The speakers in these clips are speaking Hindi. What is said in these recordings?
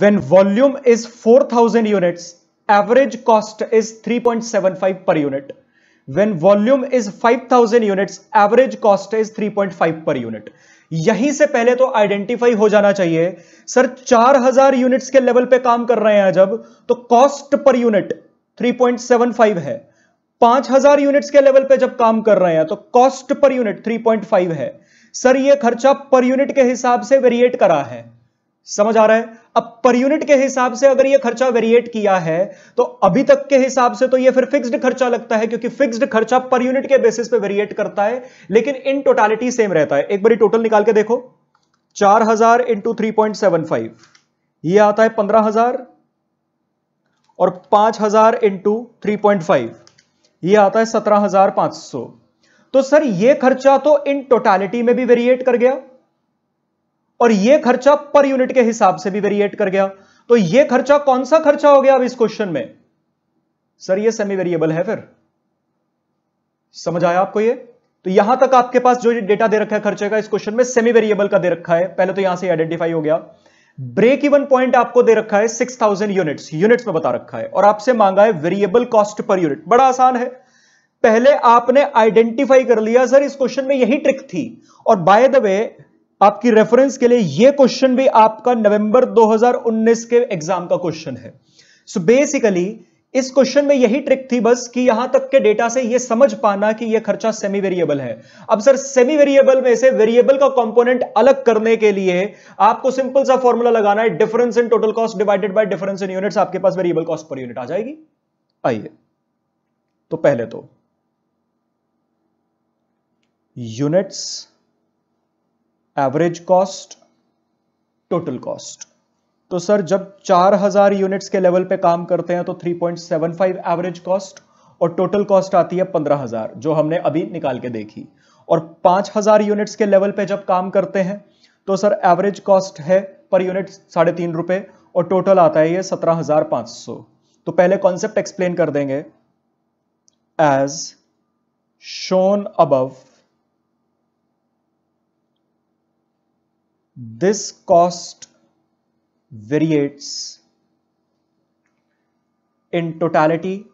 when volume is 4000 units, average cost is 3.75 per unit. When volume is 5000 units, average cost is 3.5 per unit. यहीं से पहले तो आइडेंटिफाई हो जाना चाहिए, सर 4000 यूनिट्स के लेवल पे काम कर रहे हैं जब तो कॉस्ट पर यूनिट 3.75 है। 5000 यूनिट्स के लेवल पे जब काम कर रहे हैं तो कॉस्ट पर यूनिट 3.5 है। सर, ये खर्चा पर यूनिट के हिसाब से वेरिएट करा है। समझ आ रहा है? अब पर यूनिट के हिसाब से अगर ये खर्चा वेरिएट किया है तो अभी तक के हिसाब से तो ये फिर फिक्स्ड खर्चा लगता है, क्योंकि फिक्स्ड खर्चा पर यूनिट के बेसिस पे वेरिएट करता है, लेकिन इन टोटालिटी सेम रहता है। एक बारी टोटल निकाल के देखो। चार हज़ार into three point seven five ये आता है पंद्रह हज़ार और पाँच हज़ार इंटू थ्री पॉइंट फाइव ये आता है सत्रह हज़ार पाँच सौ। तो सर, ये खर्चा तो इन टोटालिटी में भी वेरिएट कर गया। और ये खर्चा पर यूनिट के हिसाब से भी वेरिएट कर गया। तो ये खर्चा कौन सा खर्चा हो गया अब इस क्वेश्चन में? सर, ये सेमी वेरिएबल है फिर। समझ आया आपको ये? तो यहाँ तक आपके पास जो डेटा दे रखा है खर्चे का, इस क्वेश्चन में सेमी वेरिएबल का दे रखा है। पहले तो यहाँ से आइडेंटिफाई हो गया। ब्रेक इवन पॉइंट आपको दे रखा है सिक्स थाउज़ेंड यूनिट्स यूनिट्स में बता रखा है। और आपसे मांगा है वेरिएबल कॉस्ट पर यूनिट बड़ा आसान है। पहले आपने आइडेंटिफाई कर लिया। सर, इस क्वेश्चन में यही ट्रिक थी। और बाय द वे आपकी रेफरेंस के लिए यह क्वेश्चन भी आपका नवंबर 2019 के एग्ज़ाम का क्वेश्चन है। सो so बेसिकली इस क्वेश्चन में यही ट्रिक थी बस कि यहाँ तक के डेटा से यह समझ पाना कि यह खर्चा सेमी वेरिएबल है। अब सर सेमी वेरिएबल में से वेरिएबल का कंपोनेंट अलग करने के लिए आपको सिंपल सा फॉर्मूला लगाना है difference in total cost divided by difference in units आपके पास वेरिएबल कॉस्ट पर यूनिट आ जाएगी। आइए तो पहले तो units average cost, total cost. तो सर, जब 4000 यूनिट्स के लेवल पे काम करते हैं तो 3.75 एवरेज कॉस्ट और टोटल कॉस्ट आती है 15000 जो हमने अभी निकाल के देखी। और 5000 यूनिट्स के लेवल पे जब काम करते हैं तो सर, एवरेज कॉस्ट है पर यूनिट साढ़े तीन रुपए और टोटल आता है ये सत्रह हज़ार पाँच सौ। तो पहले कॉन्सेप्ट एक्सप्लेन कर देंगे। As shown above this cost variates in totality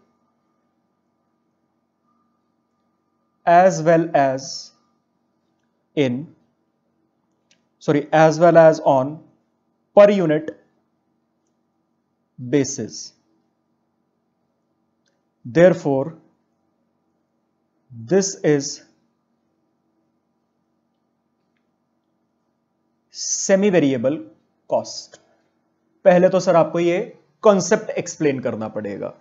as well as in sorry as well as on per unit basis. Therefore this is semi variable cost पहले तो सर आपको ये कॉन्सेप्ट एक्सप्लेन करना पड़ेगा।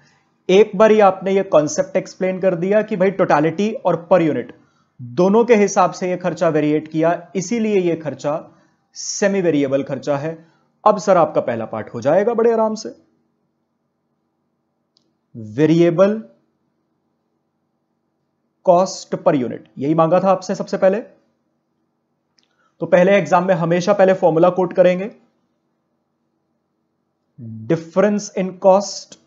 एक बार ही आपने ये कॉन्सेप्ट एक्सप्लेन कर दिया कि भाई टोटालिटी और पर यूनिट दोनों के हिसाब से ये खर्चा वेरिएट किया, इसीलिए ये खर्चा सेमी वेरिएबल खर्चा है। अब सर आपका पहला पार्ट हो जाएगा बड़े आराम से। वेरिएबल कॉस्ट पर यूनिट यही मांगा था आपसे सबसे पहले। तो पहले एग्ज़ाम में हमेशा पहले फॉर्मूला कोट करेंगे। Difference in cost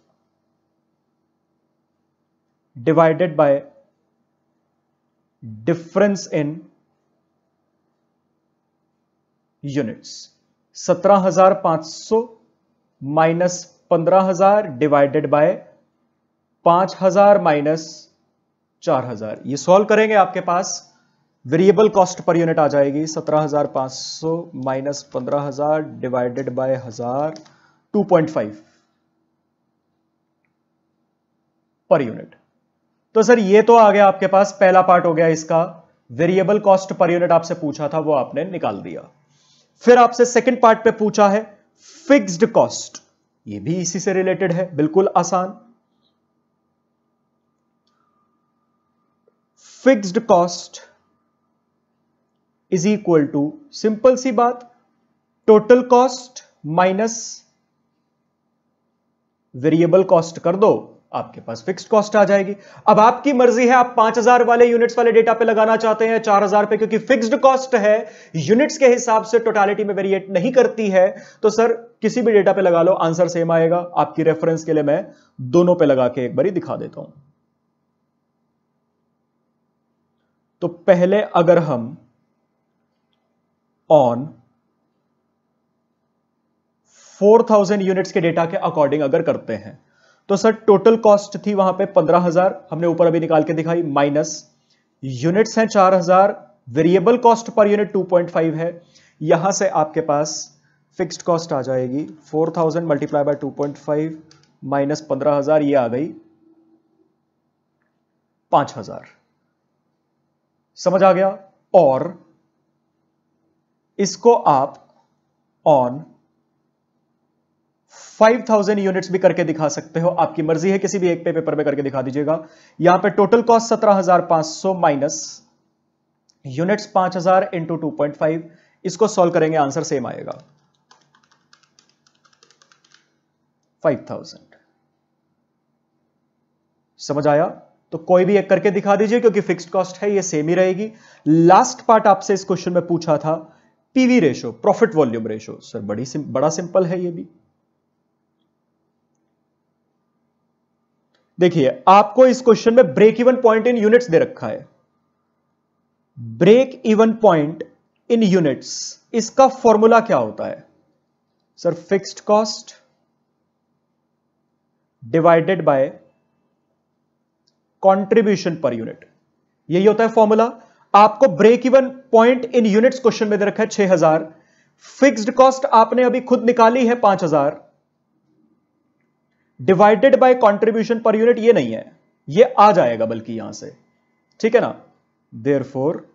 divided by difference in units सत्रह हज़ार पाँच सौ माइनस पंद्रह हज़ार डिवाइडेड बाय पाँच हज़ार माइनस चार हज़ार। ये सॉल्व करेंगे आपके पास। वेरिएबल कॉस्ट पर यूनिट आ जाएगी सत्रह हज़ार पाँच सौ माइनस पंद्रह हज़ार डिवाइडेड बाय हज़ार two point five per unit तो सर, ये तो आ गया आपके पास, पहला पार्ट हो गया इसका। वेरिएबल कॉस्ट पर यूनिट आपसे पूछा था, वो आपने निकाल दिया। फिर आपसे सेकंड पार्ट पे पूछा है फिक्स्ड कॉस्ट ये भी इसी से रिलेटेड है, बिल्कुल आसान। Fixed cost is equal to simple सी बात total cost minus variable cost कर दो, आपके पास फिक्स्ड कॉस्ट आ जाएगी। अब आपकी मर्ज़ी है, आप 5000 वाले यूनिट्स वाले डेटा पे लगाना चाहते हैं 4000 पे, क्योंकि फिक्स्ड कॉस्ट है यूनिट्स के हिसाब से टोटालिटी में वेरिएट नहीं करती है तो सर किसी भी डेटा पे लगा लो आंसर सेम आएगा। आपकी रेफरेंस के लिए मैं दोनों पे लगा के एक बारी दिखा देता हूँ। तो पहले अगर हम on 4000 यूनिट्स के डेटा के अकॉर्डिंग अगर करते हैं तो सर टोटल कॉस्ट थी वहाँ पे 15000 हमने ऊपर अभी निकाल के दिखाई माइनस यूनिट्स हैं 4000 वेरिएबल कॉस्ट पर यूनिट 2.5 है, यहाँ से आपके पास फिक्स्ड कॉस्ट आ जाएगी 4000 थाउज़ेंड मल्टीप्लाई बाय 2.5 माइनस पंद्रह हज़ार, ये आ गई पाँच हज़ार। समझ आ गया? और इसको आप ऑन 5000 यूनिट्स भी करके दिखा सकते हो। आपकी मर्ज़ी है किसी भी एक पे पेपर में करके दिखा दीजिएगा। यहाँ पे टोटल कॉस्ट 17500 माइनस यूनिट्स 5000 हज़ार इंटू टू इसको सॉल्व करेंगे आंसर सेम आएगा। 5000 समझ आया? तो कोई भी एक करके दिखा दीजिए, क्योंकि फिक्स्ड कॉस्ट है, ये सेम ही रहेगी। लास्ट पार्ट आपसे इस क्वेश्चन में पूछा था PV ratio profit volume ratio sir बड़ी सिम, बड़ा सिंपल है ये भी। देखिए आपको इस क्वेश्चन में break even point in units दे रखा है। Break even point in units इसका फॉर्मूला क्या होता है? Sir fixed cost divided by contribution per unit यही होता है फॉर्मूला आपको break even point in units question में दे रखा है 6000 फिक्स्ड कॉस्ट आपने अभी खुद निकाली है 5000 divided by contribution per unit ये नहीं है। ये आ जाएगा बल्कि यहाँ से। ठीक है ना? Therefore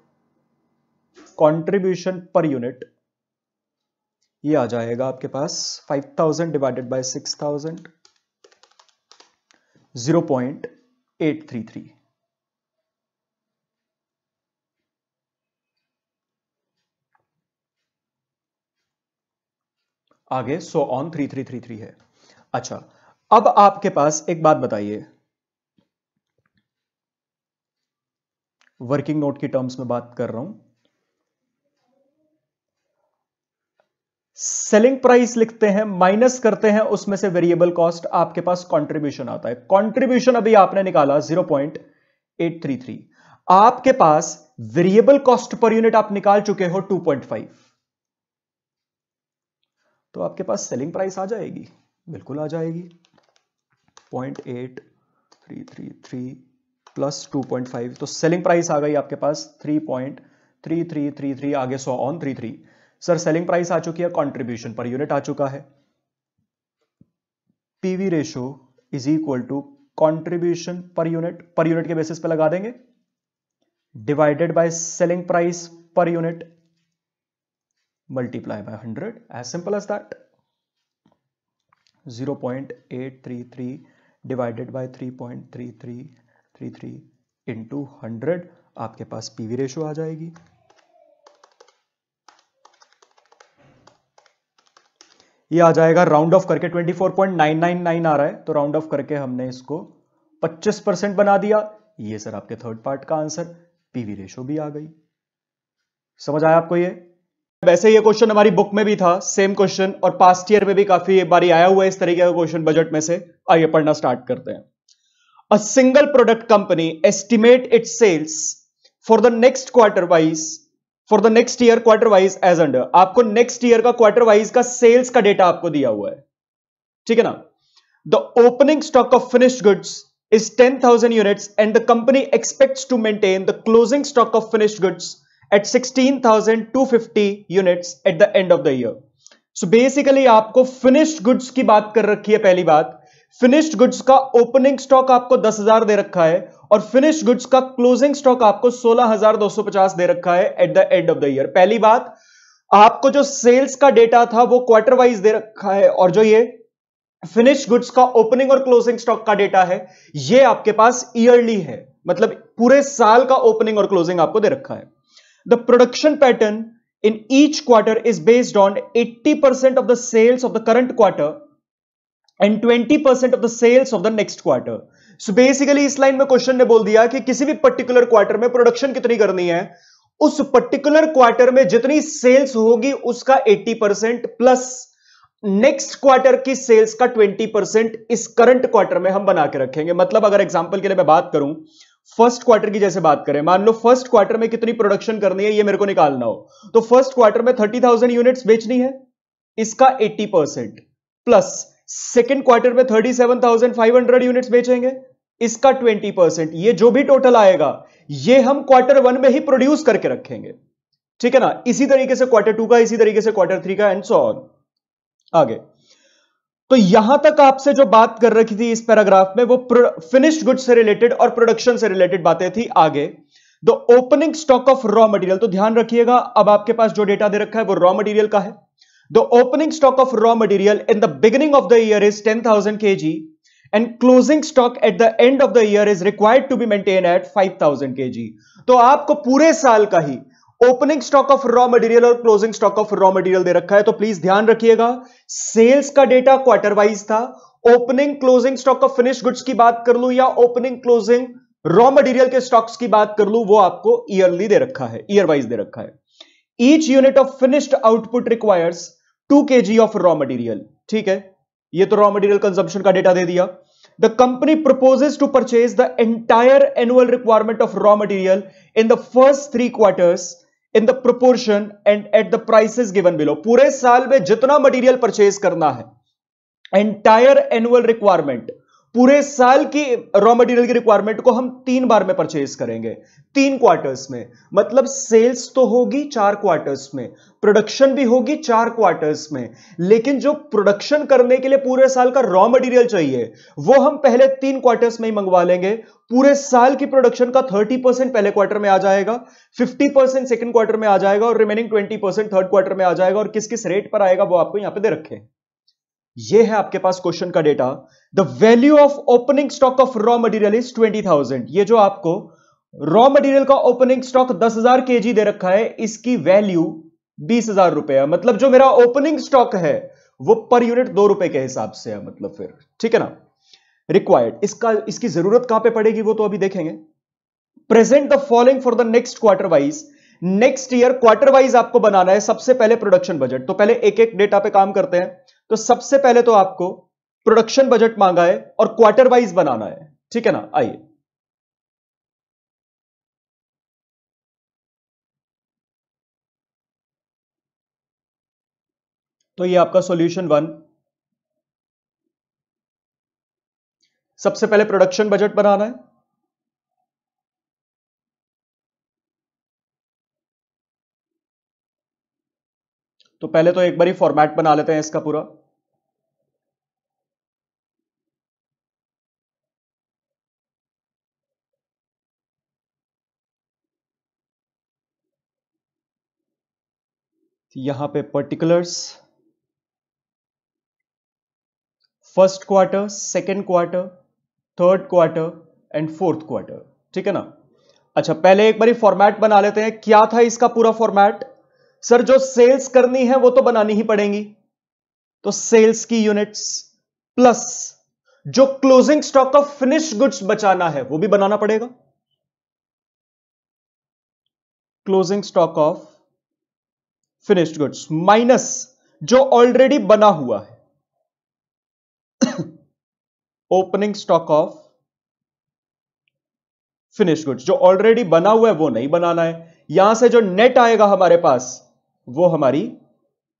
contribution per unit ये आ जाएगा आपके पास 5000 डिवाइडेड बाय 6000 0.833 आगे so on three three three three है। अच्छा अब आपके पास एक बात बताइए। वर्किंग नोट की टर्म्स में बात कर रहा हूँ। सेलिंग प्राइस लिखते हैं, माइनस करते हैं, उसमें से वेरिएबल कॉस्ट आपके पास कंट्रीब्यूशन आता है। कंट्रीब्यूशन अभी आपने निकाला 0.833 आपके पास वेरिएबल कॉस्ट पर यूनिट आप निकाल चुके हो 2.5 तो आपके पास सेलिंग प्राइस आ जाएगी। बिल्कुल आ जाएगी। 0.8333 प्लस 2.5 तो सेलिंग प्राइस आ गई आपके पास 3.3333 आगे so on 33 sir selling price आ चुकी है कंट्रीब्यूशन पर यूनिट आ चुका है। PV ratio is equal to contribution per unit per unit के बेसिस पे लगा देंगे। Divided by selling price per unit multiply by hundred as simple as that 0.833 divided by 3.3333 into 100 आपके पास पीवी रेशो आ जाएगी. ये आ जाएगा राउंड ऑफ़ करके 24.999 आ रहा है. तो राउंड ऑफ़ करके हमने इसको 25 परसेंट बना दिया. ये सर आपके थर्ड पार्ट का आंसर पीवी रेशो भी आ गई. समझ आया आपको ये? वैसे ये क्वेश्चन हमारी बुक में भी था सेम क्वेश्चन और पास्ट ईयर में भी काफ़ी बारी आया हुआ है इस तरीके का क्वेश्चन बजट में से। आइए पढ़ना स्टार्ट करते हैं। A single product company estimate it sales for the next quarter wise for the next year quarter wise as under आपको नेक्स्ट ईयर का क्वार्टर वाइज का सेल्स का डेटा आपको दिया हुआ है। ठीक है ना? The opening stock of finished goods is 10,000 units and the company expects to maintain the closing stock of finished goods at 16,250 units at the end of the year. So basically आपको finished goods की बात कर रखी है पहली बात। फिनिश्ड गुड्स का ओपनिंग स्टॉक आपको 10,000 दे रखा है और फिनिश गुड्स का क्लोजिंग स्टॉक आपको 16,250 दे रखा है at the end of the year पहली बात आपको जो सेल्स का डेटा था वो क्वार्टर वाइज दे रखा है और जो ये फिनिश गुड्स का ओपनिंग और क्लोजिंग स्टॉक का डेटा है ये आपके पास ईयरली है। मतलब पूरे साल का ओपनिंग और क्लोजिंग आपको दे रखा है। The production pattern in each quarter is based on 80% of the sales of the current quarter and 20% of the sales of the next quarter so basically इस लाइन में क्वेश्चन ने बोल दिया कि किसी भी पर्टिकुलर क्वार्टर में प्रोडक्शन कितनी करनी है, उस पर्टिकुलर क्वार्टर में जितनी सेल्स होगी, उसका 80 परसेंट प्लस नेक्स्ट क्वार्टर की सेल्स का 20 परसेंट इस करंट क्वार्टर में हम बना के रखेंगे। मतलब अगर एग्जांपल के लिए मैं बात करूँ फ़र्स्ट क्वार्टर की जैसे बात करें मान लो फ़र्स्ट क्वार्टर में कितनी प्रोडक्शन करनी है ये मेरे को निकालना हो। तो फ़र्स्ट क्वार्टर में थर्टी थाउज़ेंड यूनिट्स बेचनी है इसका eighty percent plus second quarter में 37,500 यूनिट्स बेचेंगे इसका 20 परसेंट ये जो भी टोटल आएगा ये हम क्वार्टर वन में ही प्रोड्यूस करके रखेंगे। ठीक है ना? इसी तरीके से क्वार्टर टू का इसी तरीके से क्वार्टर थ्री का एंड सो ऑन आगे। तो यहाँ तक आपसे जो बात कर रखी थी इस पैराग्राफ में, वो फिनिश्ड गुड से रिलेटेड और प्रोडक्शन से रिलेटेड बातें थी आगे। The opening stock of raw material तो ध्यान रखिएगा, अब आपके पास जो डेटा दे रखा है वो रॉ मटेरियल का है। The opening stock of raw material in the beginning of the year is ten thousand K G and closing stock at the end of the year is required to be maintain at five thousand K G तो आपको पूरे साल का ही opening stock of raw material और closing stock of raw material दे रखा है तो प्लीज़ ध्यान रखिएगा। सेल्स का डेटा क्वार्टर वाइज था। Opening closing stock of finish goods की बात कर लू या ओपनिंग क्लोजिंग रॉ मटेरियल के स्टॉक्स की बात कर लू, वो आपको ईयरली दे रखा है ईयर वाइज दे रखा है। Each unit of finished output requires two K G of raw material ठीक है? ये तो रॉ मटेरियल कंजम्पशन का डेटा दे दिया। The company proposes to purchase the entire annual requirement of raw material in the first three quarters in the proportion and at the prices given below पूरे साल में जितना मटेरियल परचेज करना है एंटायर एनुअल रिक्वायरमेंट पूरे साल की रॉ मटेरियल की रिक्वायरमेंट को हम तीन बार में परचेज करेंगे। तीन क्वार्टर्स में। मतलब सेल्स तो होगी चार क्वार्टर्स में। प्रोडक्शन भी होगी चार क्वार्टर्स में। लेकिन जो प्रोडक्शन करने के लिए पूरे साल का रॉ मटेरियल चाहिए, वो हम पहले तीन क्वार्टर्स में ही मंगवा लेंगे। पूरे साल की प्रोडक्शन का थर्टी परसेंट पहले क्वार्टर में आ जाएगा फिफ्टी परसेंट सेकेंड क्वार्टर में आ जाएगा और remaining twenty percent third quarter में आ जाएगा। और किस किस रेट पर आएगा वो आपको यहाँ पर दे रखे। ये है आपके पास क्वेश्चन का data the value of opening stock of raw material is twenty thousand ये जो आपको रॉ मटेरियल का ओपनिंग स्टॉक दस हज़ार के दे रखा है, इसकी वैल्यू बीस हज़ार रुपए है। मतलब जो मेरा ओपनिंग स्टॉक है, वो पर यूनिट दो रुपए के हिसाब से है मतलब फिर। ठीक है ना? रिक्वायर्ड इसका, इसकी ज़रूरत कहाँ पे पड़ेगी, वो तो अभी देखेंगे। Present the following for the next quarter wise next year quarter wise आपको बनाना है सबसे पहले प्रोडक्शन बजट तो पहले एक एक डेटा पे काम करते हैं। तो सबसे पहले तो आपको प्रोडक्शन बजट मांगा है और क्वार्टर वाइज बनाना है। ठीक है ना? आइए। तो ये आपका सॉल्यूशन वन सबसे पहले प्रोडक्शन बजट बनाना है। तो पहले तो एक बार फॉर्मेट बना लेते हैं इसका पूरा। यहाँ पे particulars first quarter second quarter third quarter and fourth quarter ठीक है ना? अच्छा पहले एक बार फॉर्मेट बना लेते हैं। क्या था इसका पूरा फॉर्मेट सर, जो सेल्स करनी है, वो तो बनानी ही पड़ेगी। तो सेल्स की यूनिट्स प्लस जो closing stock of finish goods बचाना है, वो भी बनाना पड़ेगा। Closing stock of finished goods minus जो ऑलरेडी बना हुआ है। Opening stock of finish goods जो ऑलरेडी बना हुआ है, वो नहीं बनाना है। यहाँ से जो नेट आएगा हमारे पास, वो हमारी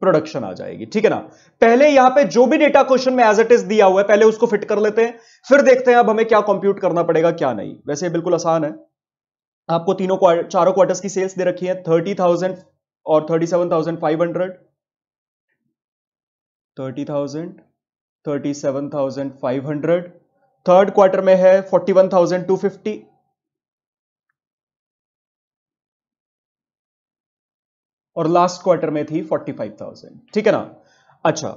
प्रोडक्शन आ जाएगी। ठीक है ना? पहले यहाँ पे जो भी डेटा क्वेश्चन में एज इट इज़ दिया हुआ है, पहले उसको फिट कर लेते हैं। फिर देखते हैं अब हमें क्या कंप्यूट करना पड़ेगा, क्या नहीं। वैसे बिल्कुल आसान है। आपको तीनों चारों क्वार्टर्स की सेल्स दे रखी है। थर्टी थाउज़ेंड और thirty seven thousand five hundred thirty thousand thirty seven thousand five hundred third quarter में है forty one thousand two fifty और लास्ट क्वार्टर में थी फोर्टी फाइव थाउज़ेंड ठीक है ना? अच्छा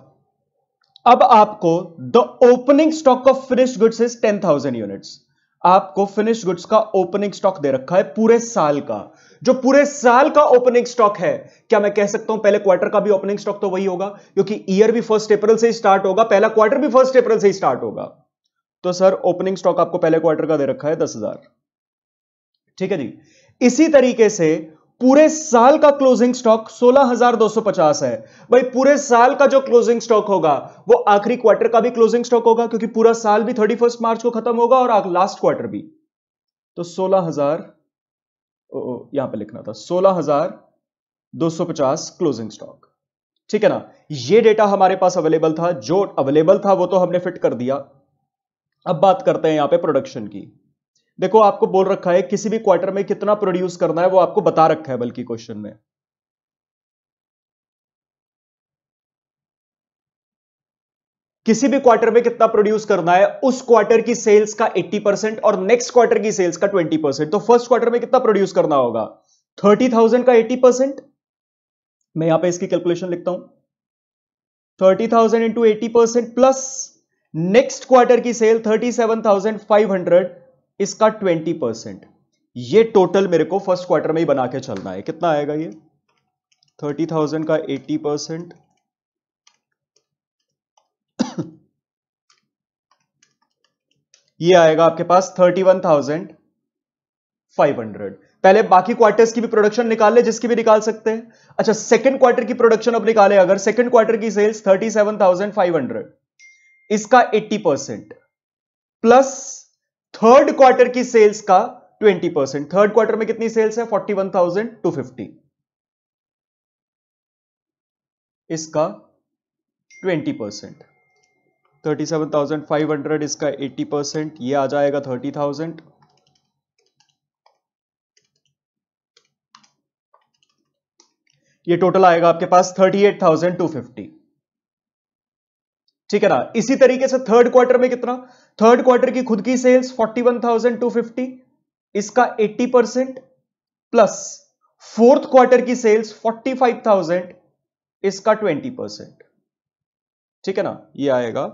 अब आपको the opening stock of finish goods is ten thousand units आपको फिनिश गुड्स का ओपनिंग स्टॉक दे रखा है पूरे साल का। जो पूरे साल का ओपनिंग स्टॉक है। क्या मैं कह सकता हूँ पहले क्वार्टर का भी ओपनिंग स्टॉक तो वही होगा क्योंकि ईयर भी फ़र्स्ट अप्रैल से स्टार्ट होगा पहला क्वार्टर भी फ़र्स्ट अप्रैल से स्टार्ट होगा। तो सर ओपनिंग स्टॉक आपको पहले क्वार्टर का दे रखा है दस हज़ार। ठीक है जी? इसी तरीके से पूरे साल का क्लोजिंग स्टॉक 16,250 है। भाई पूरे साल का जो क्लोजिंग स्टॉक होगा वो आखिरी क्वार्टर का भी क्लोजिंग स्टॉक होगा क्योंकि पूरा साल भी 31 मार्च को खत्म होगा और लास्ट क्वार्टर भी। तो 16,000 यहाँ पे लिखना था। 16,250 क्लोजिंग स्टॉक ठीक है ना? ये डेटा हमारे पास अवेलेबल था। जो अवेलेबल था वो तो हमने फिट कर दिया। अब बात करते हैं यहाँ पे प्रोडक्शन की। देखो आपको बोल रखा है किसी भी क्वार्टर में कितना प्रोड्यूस करना है वो आपको बता रखा है बल्कि क्वेश्चन में। किसी भी क्वार्टर में कितना प्रोड्यूस करना है उस क्वार्टर की सेल्स का 80 परसेंट और नेक्स्ट क्वार्टर की सेल्स का 20 परसेंट तो फ़र्स्ट क्वार्टर में कितना प्रोड्यूस करना होगा? 30,000 का 80 परसेंट मैं यहाँ पे इसकी कैलकुलेशन लिखता हूँ। 30,000 thousand into eighty percent plus next quarter की सेल 37,500 इसका 20 परसेंट ये टोटल मेरे को फ़र्स्ट क्वार्टर में ही बना के चलना है। कितना आएगा ये? 30,000 का 80 परसेंट ये आएगा आपके पास 31,500 पहले बाकी क्वार्टर्स की भी प्रोडक्शन निकाल ले जिसकी भी निकाल सकते हैं। अच्छा सेकंड क्वार्टर की प्रोडक्शन अब निकाले अगर सेकंड क्वार्टर की सेल्स 37,500 इसका 80 परसेंट प्लस थर्ड क्वार्टर की सेल्स का 20 परसेंट थर्ड क्वार्टर में कितनी सेल्स है? 41,250 इसका 20 परसेंट 37,500 इसका 80 परसेंट ये आ जाएगा 30,000 ये टोटल आएगा आपके पास 38,250 ठीक है ना? इसी तरीके से थर्ड क्वार्टर में कितना? थर्ड क्वार्टर की खुद की सेल्स 41,250 इसका 80 परसेंट प्लस फोर्थ क्वार्टर की सेल्स 45,000 इसका 20 परसेंट ठीक है ना? ये आएगा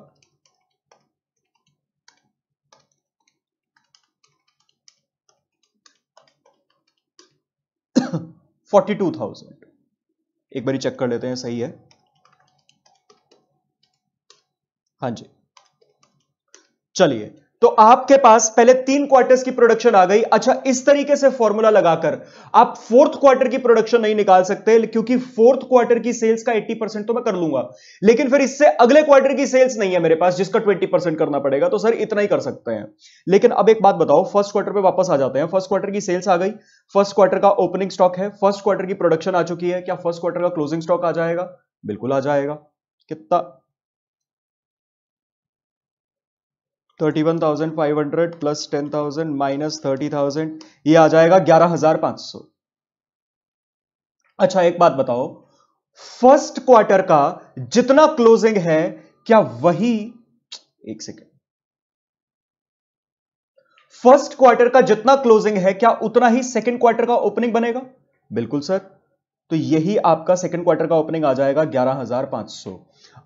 फोर्टी टू थाउज़ेंड। एक बारी चेक कर लेते हैं सही है? हाँ जी। चलिए तो आपके पास पहले तीन क्वार्टर्स की प्रोडक्शन आ गई। अच्छा इस तरीके से फॉर्मूला लगाकर आप फोर्थ क्वार्टर की प्रोडक्शन नहीं निकाल सकते, क्योंकि फोर्थ क्वार्टर की सेल्स का 80 परसेंट तो मैं कर लूँगा। लेकिन फिर इससे अगले क्वार्टर की सेल्स नहीं है मेरे पास, जिसका 20 परसेंट करना पड़ेगा तो सर इतना ही कर सकते हैं। लेकिन अब एक बात बताओ फ़र्स्ट क्वार्टर पर वापस आ जाते हैं। फ़र्स्ट क्वार्टर की सेल्स आ गई। फ़र्स्ट क्वार्टर का ओपनिंग स्टॉक है। फ़र्स्ट क्वार्टर की प्रोडक्शन आ चुकी है। क्या फ़र्स्ट क्वार्टर का क्लोजिंग स्टॉक आ जाएगा? बिल्कुल आ जाएगा। कितना 31,500 प्लस 10,000 माइनस 30,000 ये आ जाएगा 11,500 अच्छा एक बात बताओ फ़र्स्ट क्वार्टर का जितना क्लोजिंग है क्या वही एक सेकेंड फ़र्स्ट क्वार्टर का जितना क्लोजिंग है क्या उतना ही सेकेंड क्वार्टर का ओपनिंग बनेगा? बिल्कुल सर तो यही आपका सेकेंड क्वार्टर का ओपनिंग आ जाएगा 11,500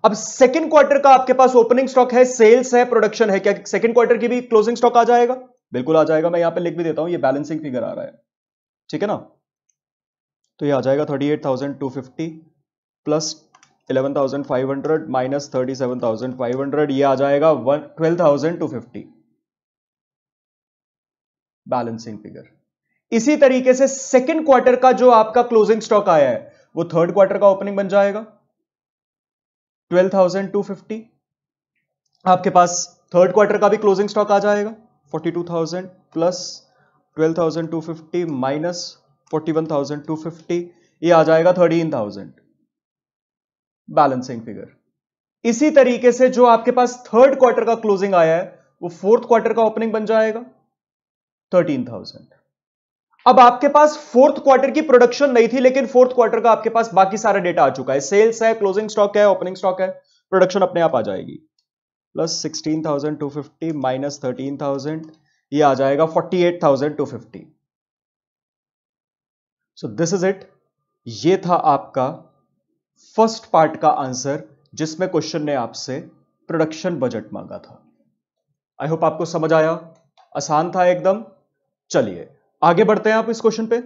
अब सेकंड क्वार्टर का आपके पास ओपनिंग स्टॉक है सेल्स है प्रोडक्शन है क्या सेकंड क्वार्टर की भी क्लोजिंग स्टॉक आ जाएगा? बिल्कुल आ जाएगा मैं यहाँ पे लिख भी देता हूँ ये बैलेंसिंग फिगर आ रहा है। ठीक है ना? तो ये आ जाएगा 38,250 प्लस 11,500 माइनस 37,500 ये आ जाएगा 12,250 बैलेंसिंग फिगर इसी तरीके से सेकंड क्वार्टर का जो आपका क्लोजिंग स्टॉक आया है वो थर्ड क्वार्टर का ओपनिंग बन जाएगा। 12,250 आपके पास थर्ड क्वार्टर का भी क्लोजिंग स्टॉक आ जाएगा। 42,000 प्लस 12,250 माइनस 41,250 ये आ जाएगा 13,000 बैलेंसिंग फिगर इसी तरीके से जो आपके पास थर्ड क्वार्टर का क्लोजिंग आया है वो फोर्थ क्वार्टर का ओपनिंग बन जाएगा। 13,000 अब आपके पास फोर्थ क्वार्टर की प्रोडक्शन नहीं थी, लेकिन फोर्थ क्वार्टर का आपके पास बाकी सारा डेटा आ चुका है। सेल्स है क्लोजिंग स्टॉक है ओपनिंग स्टॉक है प्रोडक्शन अपने आप आ जाएगी। Plus sixteen thousand two fifty minus thirteen thousand ये आ जाएगा forty eight thousand two fifty so this is it ये था आपका फ़र्स्ट पार्ट का आंसर जिसमें क्वेश्चन ने आपसे प्रोडक्शन बजट मांगा था। आई होप आपको समझ आया। आसान था एकदम। चलिए। आगे बढ़ते हैं आप इस क्वेश्चन पे।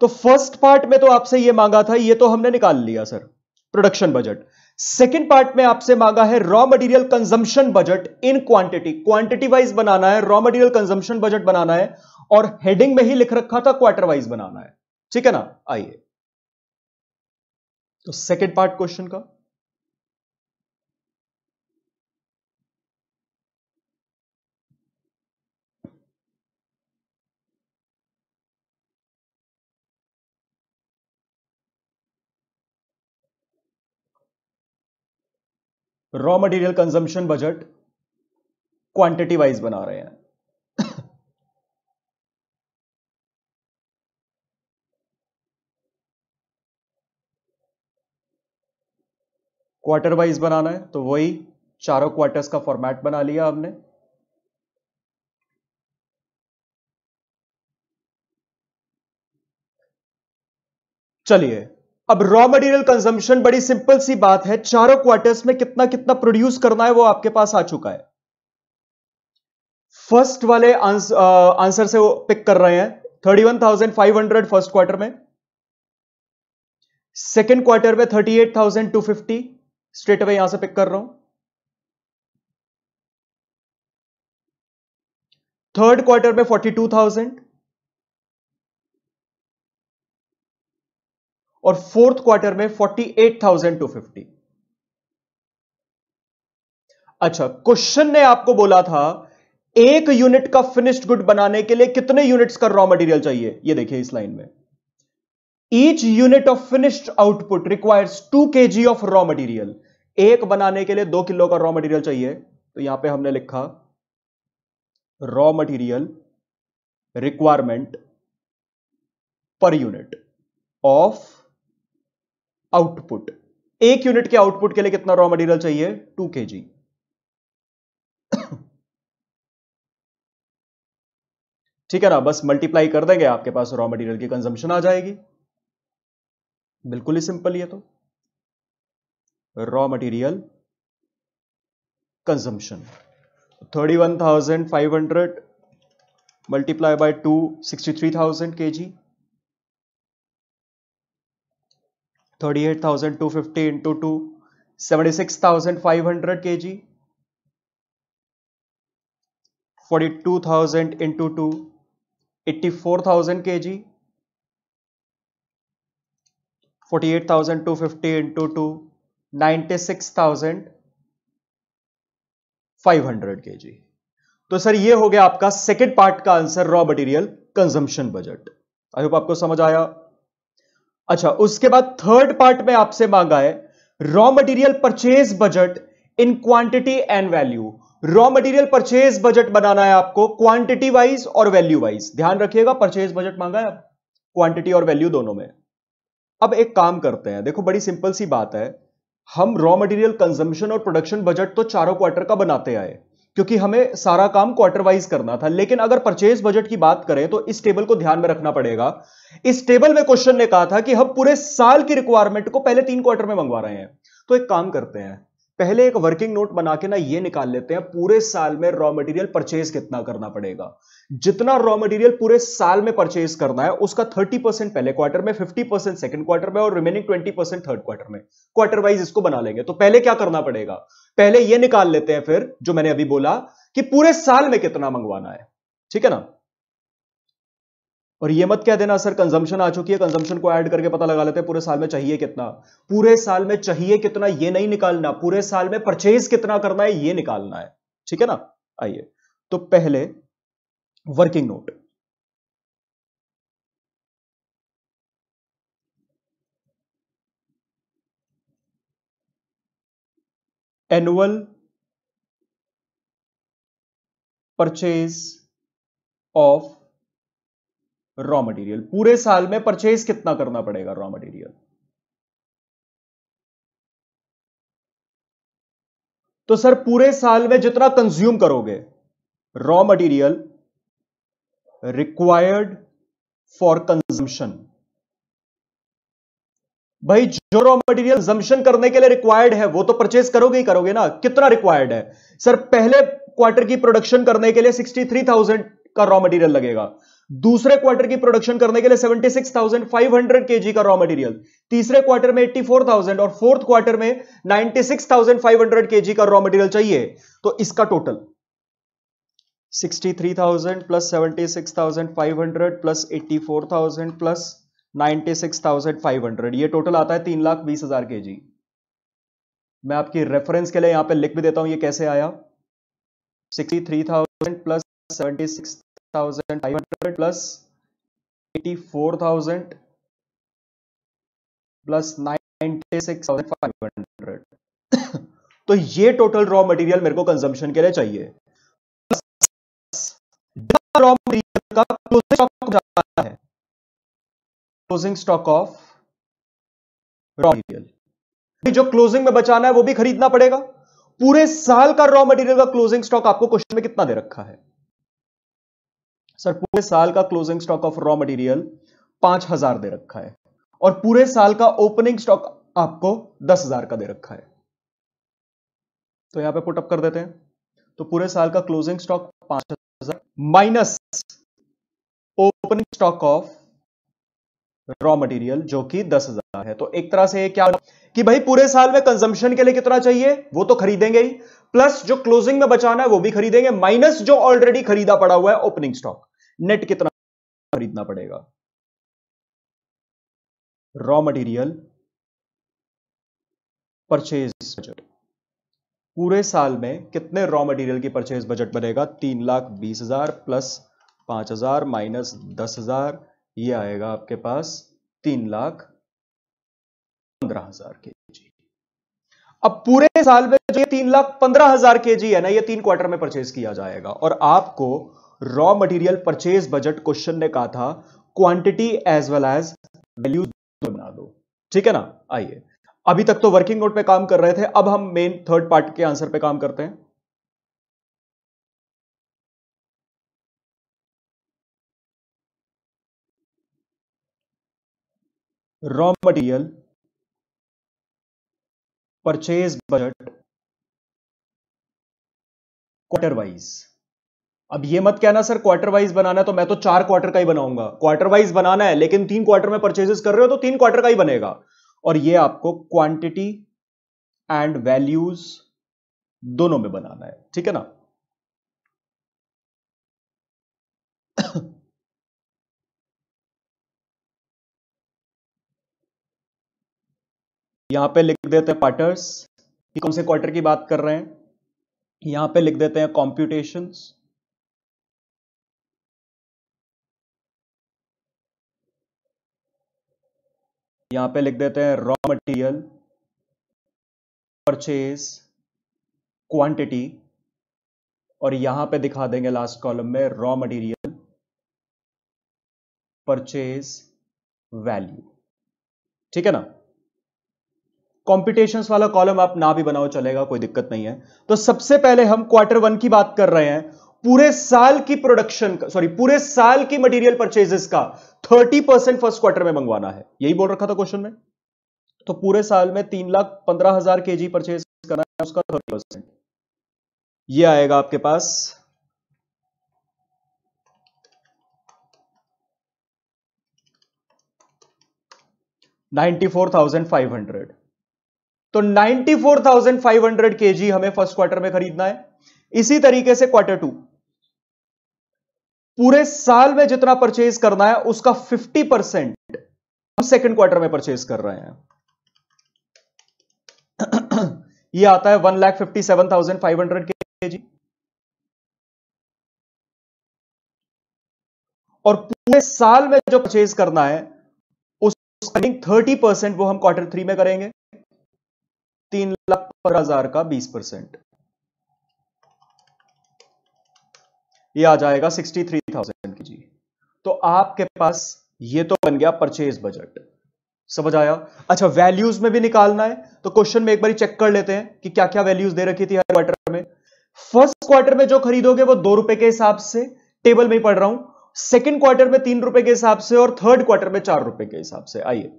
तो फ़र्स्ट पार्ट में तो आपसे ये मांगा था, ये तो हमने निकाल लिया sir production budget second part में आपसे मांगा है raw material consumption budget in quantity quantity wise बनाना है रॉ मटेरियल कंजम्पशन बजट बनाना है और हेडिंग में ही लिख रखा था क्वार्टर वाइज बनाना है। ठीक है ना? आइए। तो सेकेंड पार्ट क्वेश्चन का। Raw material consumption budget quantity wise बना रहे हैं। क्वार्टर वाइज बनाना है तो वही चारों क्वार्टर्स का फॉर्मेट बना लिया हमने। चलिए अब रॉ मटेरियल कंजम्पशन बड़ी सिंपल सी बात है चारों क्वार्टर्स में कितना कितना प्रोड्यूस करना है वो आपके पास आ चुका है। फ़र्स्ट वाले आंसर से वो पिक कर रहे हैं 31,500 फ़र्स्ट क्वार्टर में। सेकेंड क्वार्टर में 38,250 स्ट्रेट अवे यहाँ से पिक कर रहा हूँ। थर्ड क्वार्टर में 42,000 और फोर्थ क्वार्टर में 48,250 अच्छा क्वेश्चन ने आपको बोला था एक यूनिट का फिनिश्ड गुड बनाने के लिए कितने यूनिट्स का रॉ मटेरियल चाहिए? ये देखिए इस लाइन में। Each unit of finished output requires two K G of raw material एक बनाने के लिए दो किलो का रॉ मटेरियल चाहिए। तो यहाँ पे हमने लिखा raw material requirement per unit of output. एक यूनिट के आउटपुट के लिए कितना रॉ मटेरियल चाहिए? टू के जी ठीक है ना? बस मल्टीप्लाई कर देंगे, आपके पास रॉ मटेरियल की कंजम्पशन आ जाएगी। बिल्कुल ही सिंपल ये तो। Raw material consumption thirty one thousand five hundred multiply by two sixty three thousand K G thirty eight thousand two fifty into two seventy six thousand five hundred K G forty two thousand into two 84,000 kg 48,250 into 2 96,500 kg. तो सर ये हो गया आपका सेकेंड पार्ट का answer raw material consumption budget I hope आपको समझ आया। अच्छा उसके बाद थर्ड पार्ट में आपसे मांगा है raw material purchase budget in quantity and value raw material purchase budget बनाना है आपको क्वांटिटी वाइज और वैल्यू वाइज ध्यान रखिएगा परचेज बजट मांगा है क्वांटिटी और वैल्यू दोनों में। अब एक काम करते हैं, देखो बड़ी सिंपल सी बात है, हम रॉ मटेरियल कंजम्पशन और प्रोडक्शन बजट तो चारों क्वार्टर का बनाते आए। क्योंकि हमें सारा काम क्वार्टर वाइज करना था। लेकिन अगर परचेज बजट की बात करें तो इस टेबल को ध्यान में रखना पड़ेगा। इस टेबल में क्वेश्चन ने कहा था कि हम पूरे साल की रिक्वायरमेंट को पहले तीन क्वार्टर में मंगवा रहे हैं। तो एक काम करते हैं। पहले एक वर्किंग नोट बना के ना ये निकाल लेते हैं, पूरे साल में रॉ मटेरियल परचेज कितना करना पड़ेगा। जितना रॉ मटेरियल पूरे साल में परचेज करना है, उसका 30 परसेंट पहले क्वार्टर में 50 परसेंट सेकेंड क्वार्टर में और रिमेनिंग 20 परसेंट थर्ड क्वार्टर में। क्वार्टर वाइज इसको बना लेंगे। तो पहले क्या करना पड़ेगा? पहले ये निकाल लेते हैं फिर, जो मैंने अभी बोला, कि पूरे साल में कितना मंगवाना है। ठीक है ना? और ये मत कह देना, सर कंजम्पशन आ चुकी है कंजम्पशन को ऐड करके पता लगा लेते हैं, पूरे साल में चाहिए कितना। पूरे साल में चाहिए कितना, ये नहीं निकालना। पूरे साल में परचेज कितना करना है, ये निकालना है। ठीक है ना? आइए। तो पहले working note annual purchase of raw material पूरे साल में परचेज कितना करना पड़ेगा रॉ मटेरियल तो सर, पूरे साल में जितना कंज्यूम करोगे raw material required for consumption भाई जो रॉ मटेरियल कंजम्पशन करने के लिए रिक्वायर्ड है वो तो परचेज करोगे ही करोगे ना। कितना रिक्वायर्ड है? सर पहले क्वार्टर की प्रोडक्शन करने के लिए 63,000 का रॉ मटेरियल लगेगा। दूसरे क्वार्टर की प्रोडक्शन करने के लिए 76,500 केजी का रॉ मटेरियल तीसरे क्वार्टर में 84,000 और फोर्थ क्वार्टर में 96,500 केजी का रॉ मटेरियल चाहिए। तो इसका टोटल 63,000 प्लस 76,500 प्लस 84,000 प्लस 96,500 ये टोटल आता है तीन लाख बीस हज़ार के जी मैं आपकी रेफरेंस के लिए यहाँ पे लिख भी देता हूँ ये कैसे आया? 63,000 plus 76 thousand five hundred plus eighty four thousand plus ninety six thousand five hundred तो ये टोटल रॉ मटेरियल मेरे को कंजम्पशन के लिए चाहिए। रॉ मटेरियल का closing stock of raw material जो क्लोजिंग में बचाना है, वो भी खरीदना पड़ेगा। पूरे साल का रॉ मटेरियल का क्लोजिंग स्टॉक आपको क्वेश्चन में कितना दे रखा है? सर, पूरे साल का closing stock of raw material पाँच हज़ार दे रखा है। और पूरे साल का ओपनिंग स्टॉक आपको दस हज़ार का दे रखा है। तो यहाँ पे पुटअप कर देते हैं। तो पूरे साल का क्लोजिंग स्टॉक पाँच हज़ार। Minus opening stock of raw material जो कि दस हज़ार है। तो एक तरह से क्या कि भाई पूरे साल में कंजम्पशन के लिए कितना चाहिए? वो तो खरीदेंगे ही। प्लस जो क्लोजिंग में बचाना है वो भी खरीदेंगे माइनस जो ऑलरेडी खरीदा पड़ा हुआ है ओपनिंग स्टॉक नेट कितना खरीदना पड़ेगा? रॉ मटेरियल परचेज बजट पूरे साल में कितने रॉ मटेरियल की परचेज बजट बनेगा? तीन लाख बीस हज़ार प्लस पाँच हज़ार माइनस दस हज़ार। ये आएगा आपके पास तीन लाख पंद्रह हज़ार के जी। अब पूरे साल में जो ये तीन लाख पंद्रह हज़ार के जी है ना, ये तीन क्वार्टर में परचेज किया जाएगा। और आपको raw material purchase budget question ने कहा था quantity as well as value बना दो। ठीक है ना? आइए। अभी तक तो वर्किंग नोट पे काम कर रहे थे, अब हम मेन थर्ड पार्ट के आंसर पे काम करते हैं। Raw material purchase budget quarter wise अब ये मत कहना, सर क्वार्टर वाइज बनाना है तो मैं तो चार क्वार्टर का ही बनाऊँगा। क्वार्टर वाइज बनाना है, लेकिन तीन क्वार्टर में परचेजेस कर रहे हो तो तीन क्वार्टर का ही बनेगा। और ये आपको क्वांटिटी एंड वैल्यूज़ दोनों में बनाना है। ठीक है ना? यहाँ पे लिख देते हैं पार्टर्स कि कौन से क्वार्टर की बात कर रहे हैं। यहाँ पे लिख देते हैं कॉम्प्यूटेशंस यहाँ पे लिख देते हैं रॉ मटेरियल परचेज क्वांटिटी और यहाँ पे दिखा देंगे लास्ट कॉलम में रॉ मटेरियल परचेज वैल्यू ठीक है ना? कॉम्पिटिशंस वाला कॉलम आप ना भी बनाओ, चलेगा, कोई दिक्कत नहीं है। तो सबसे पहले हम क्वार्टर वन की बात कर रहे हैं। पूरे साल की प्रोडक्शन का सॉरी पूरे साल की मटेरियल परचेजेस का 30 परसेंट फ़र्स्ट क्वार्टर में मंगवाना है। यही बोल रखा था क्वेश्चन में। तो पूरे साल में तीन लाख पंद्रह हज़ार के जी परचेज करना है, उसका थर्टी परसेंट यह आएगा आपके पास। Ninety four thousand five hundred तो 94,500 केजी हमें फ़र्स्ट क्वार्टर में खरीदना है। इसी तरीके से क्वार्टर टू पूरे साल में जितना परचेज करना है उसका 50 परसेंट हम सेकेंड क्वार्टर में परचेज कर रहे हैं। यह आता है one lakh fifty seven thousand five hundred K G और पूरे साल में जो परचेज करना है उसका थर्टी परसेंट वो हम क्वार्टर थ्री में करेंगे। तीन लाख पंद्रह हज़ार का बीस परसेंट। ये आ जाएगा सिक्सटी थ्री थाउज़ेंड जी। तो आपके पास ये तो बन गया परचेज बजट। समझ आया? अच्छा वैल्यूज़ में भी निकालना है तो क्वेश्चन में एक बार चेक कर लेते हैं कि क्या क्या वैल्यूज़ दे रखी थी हर क्वार्टर में। फ़र्स्ट क्वार्टर में जो खरीदोगे वो दो रुपए के हिसाब से टेबल में ही पढ़ रहा हूँ। सेकंड क्वार्टर में तीन रुपए के हिसाब से और थर्ड क्वार्टर में चार रुपए के हिसाब से। आइए।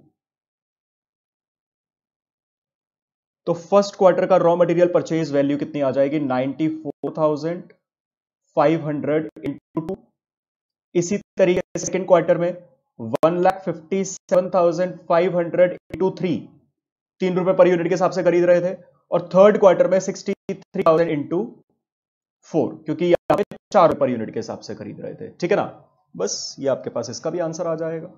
तो फ़र्स्ट क्वार्टर का रॉ मटेरियल परचेज वैल्यू कितनी आ जाएगी? Ninety four thousand five hundred into two इसी तरीके से सेकेंड क्वार्टर में one lakh fifty seven thousand five hundred into three तीन रुपए पर यूनिट के हिसाब से खरीद रहे थे और थर्ड क्वार्टर में sixty three thousand into four क्योंकि यहाँ पे चार पर यूनिट के हिसाब से खरीद रहे थे। ठीक है ना? बस, ये आपके पास इसका भी आंसर आ जाएगा।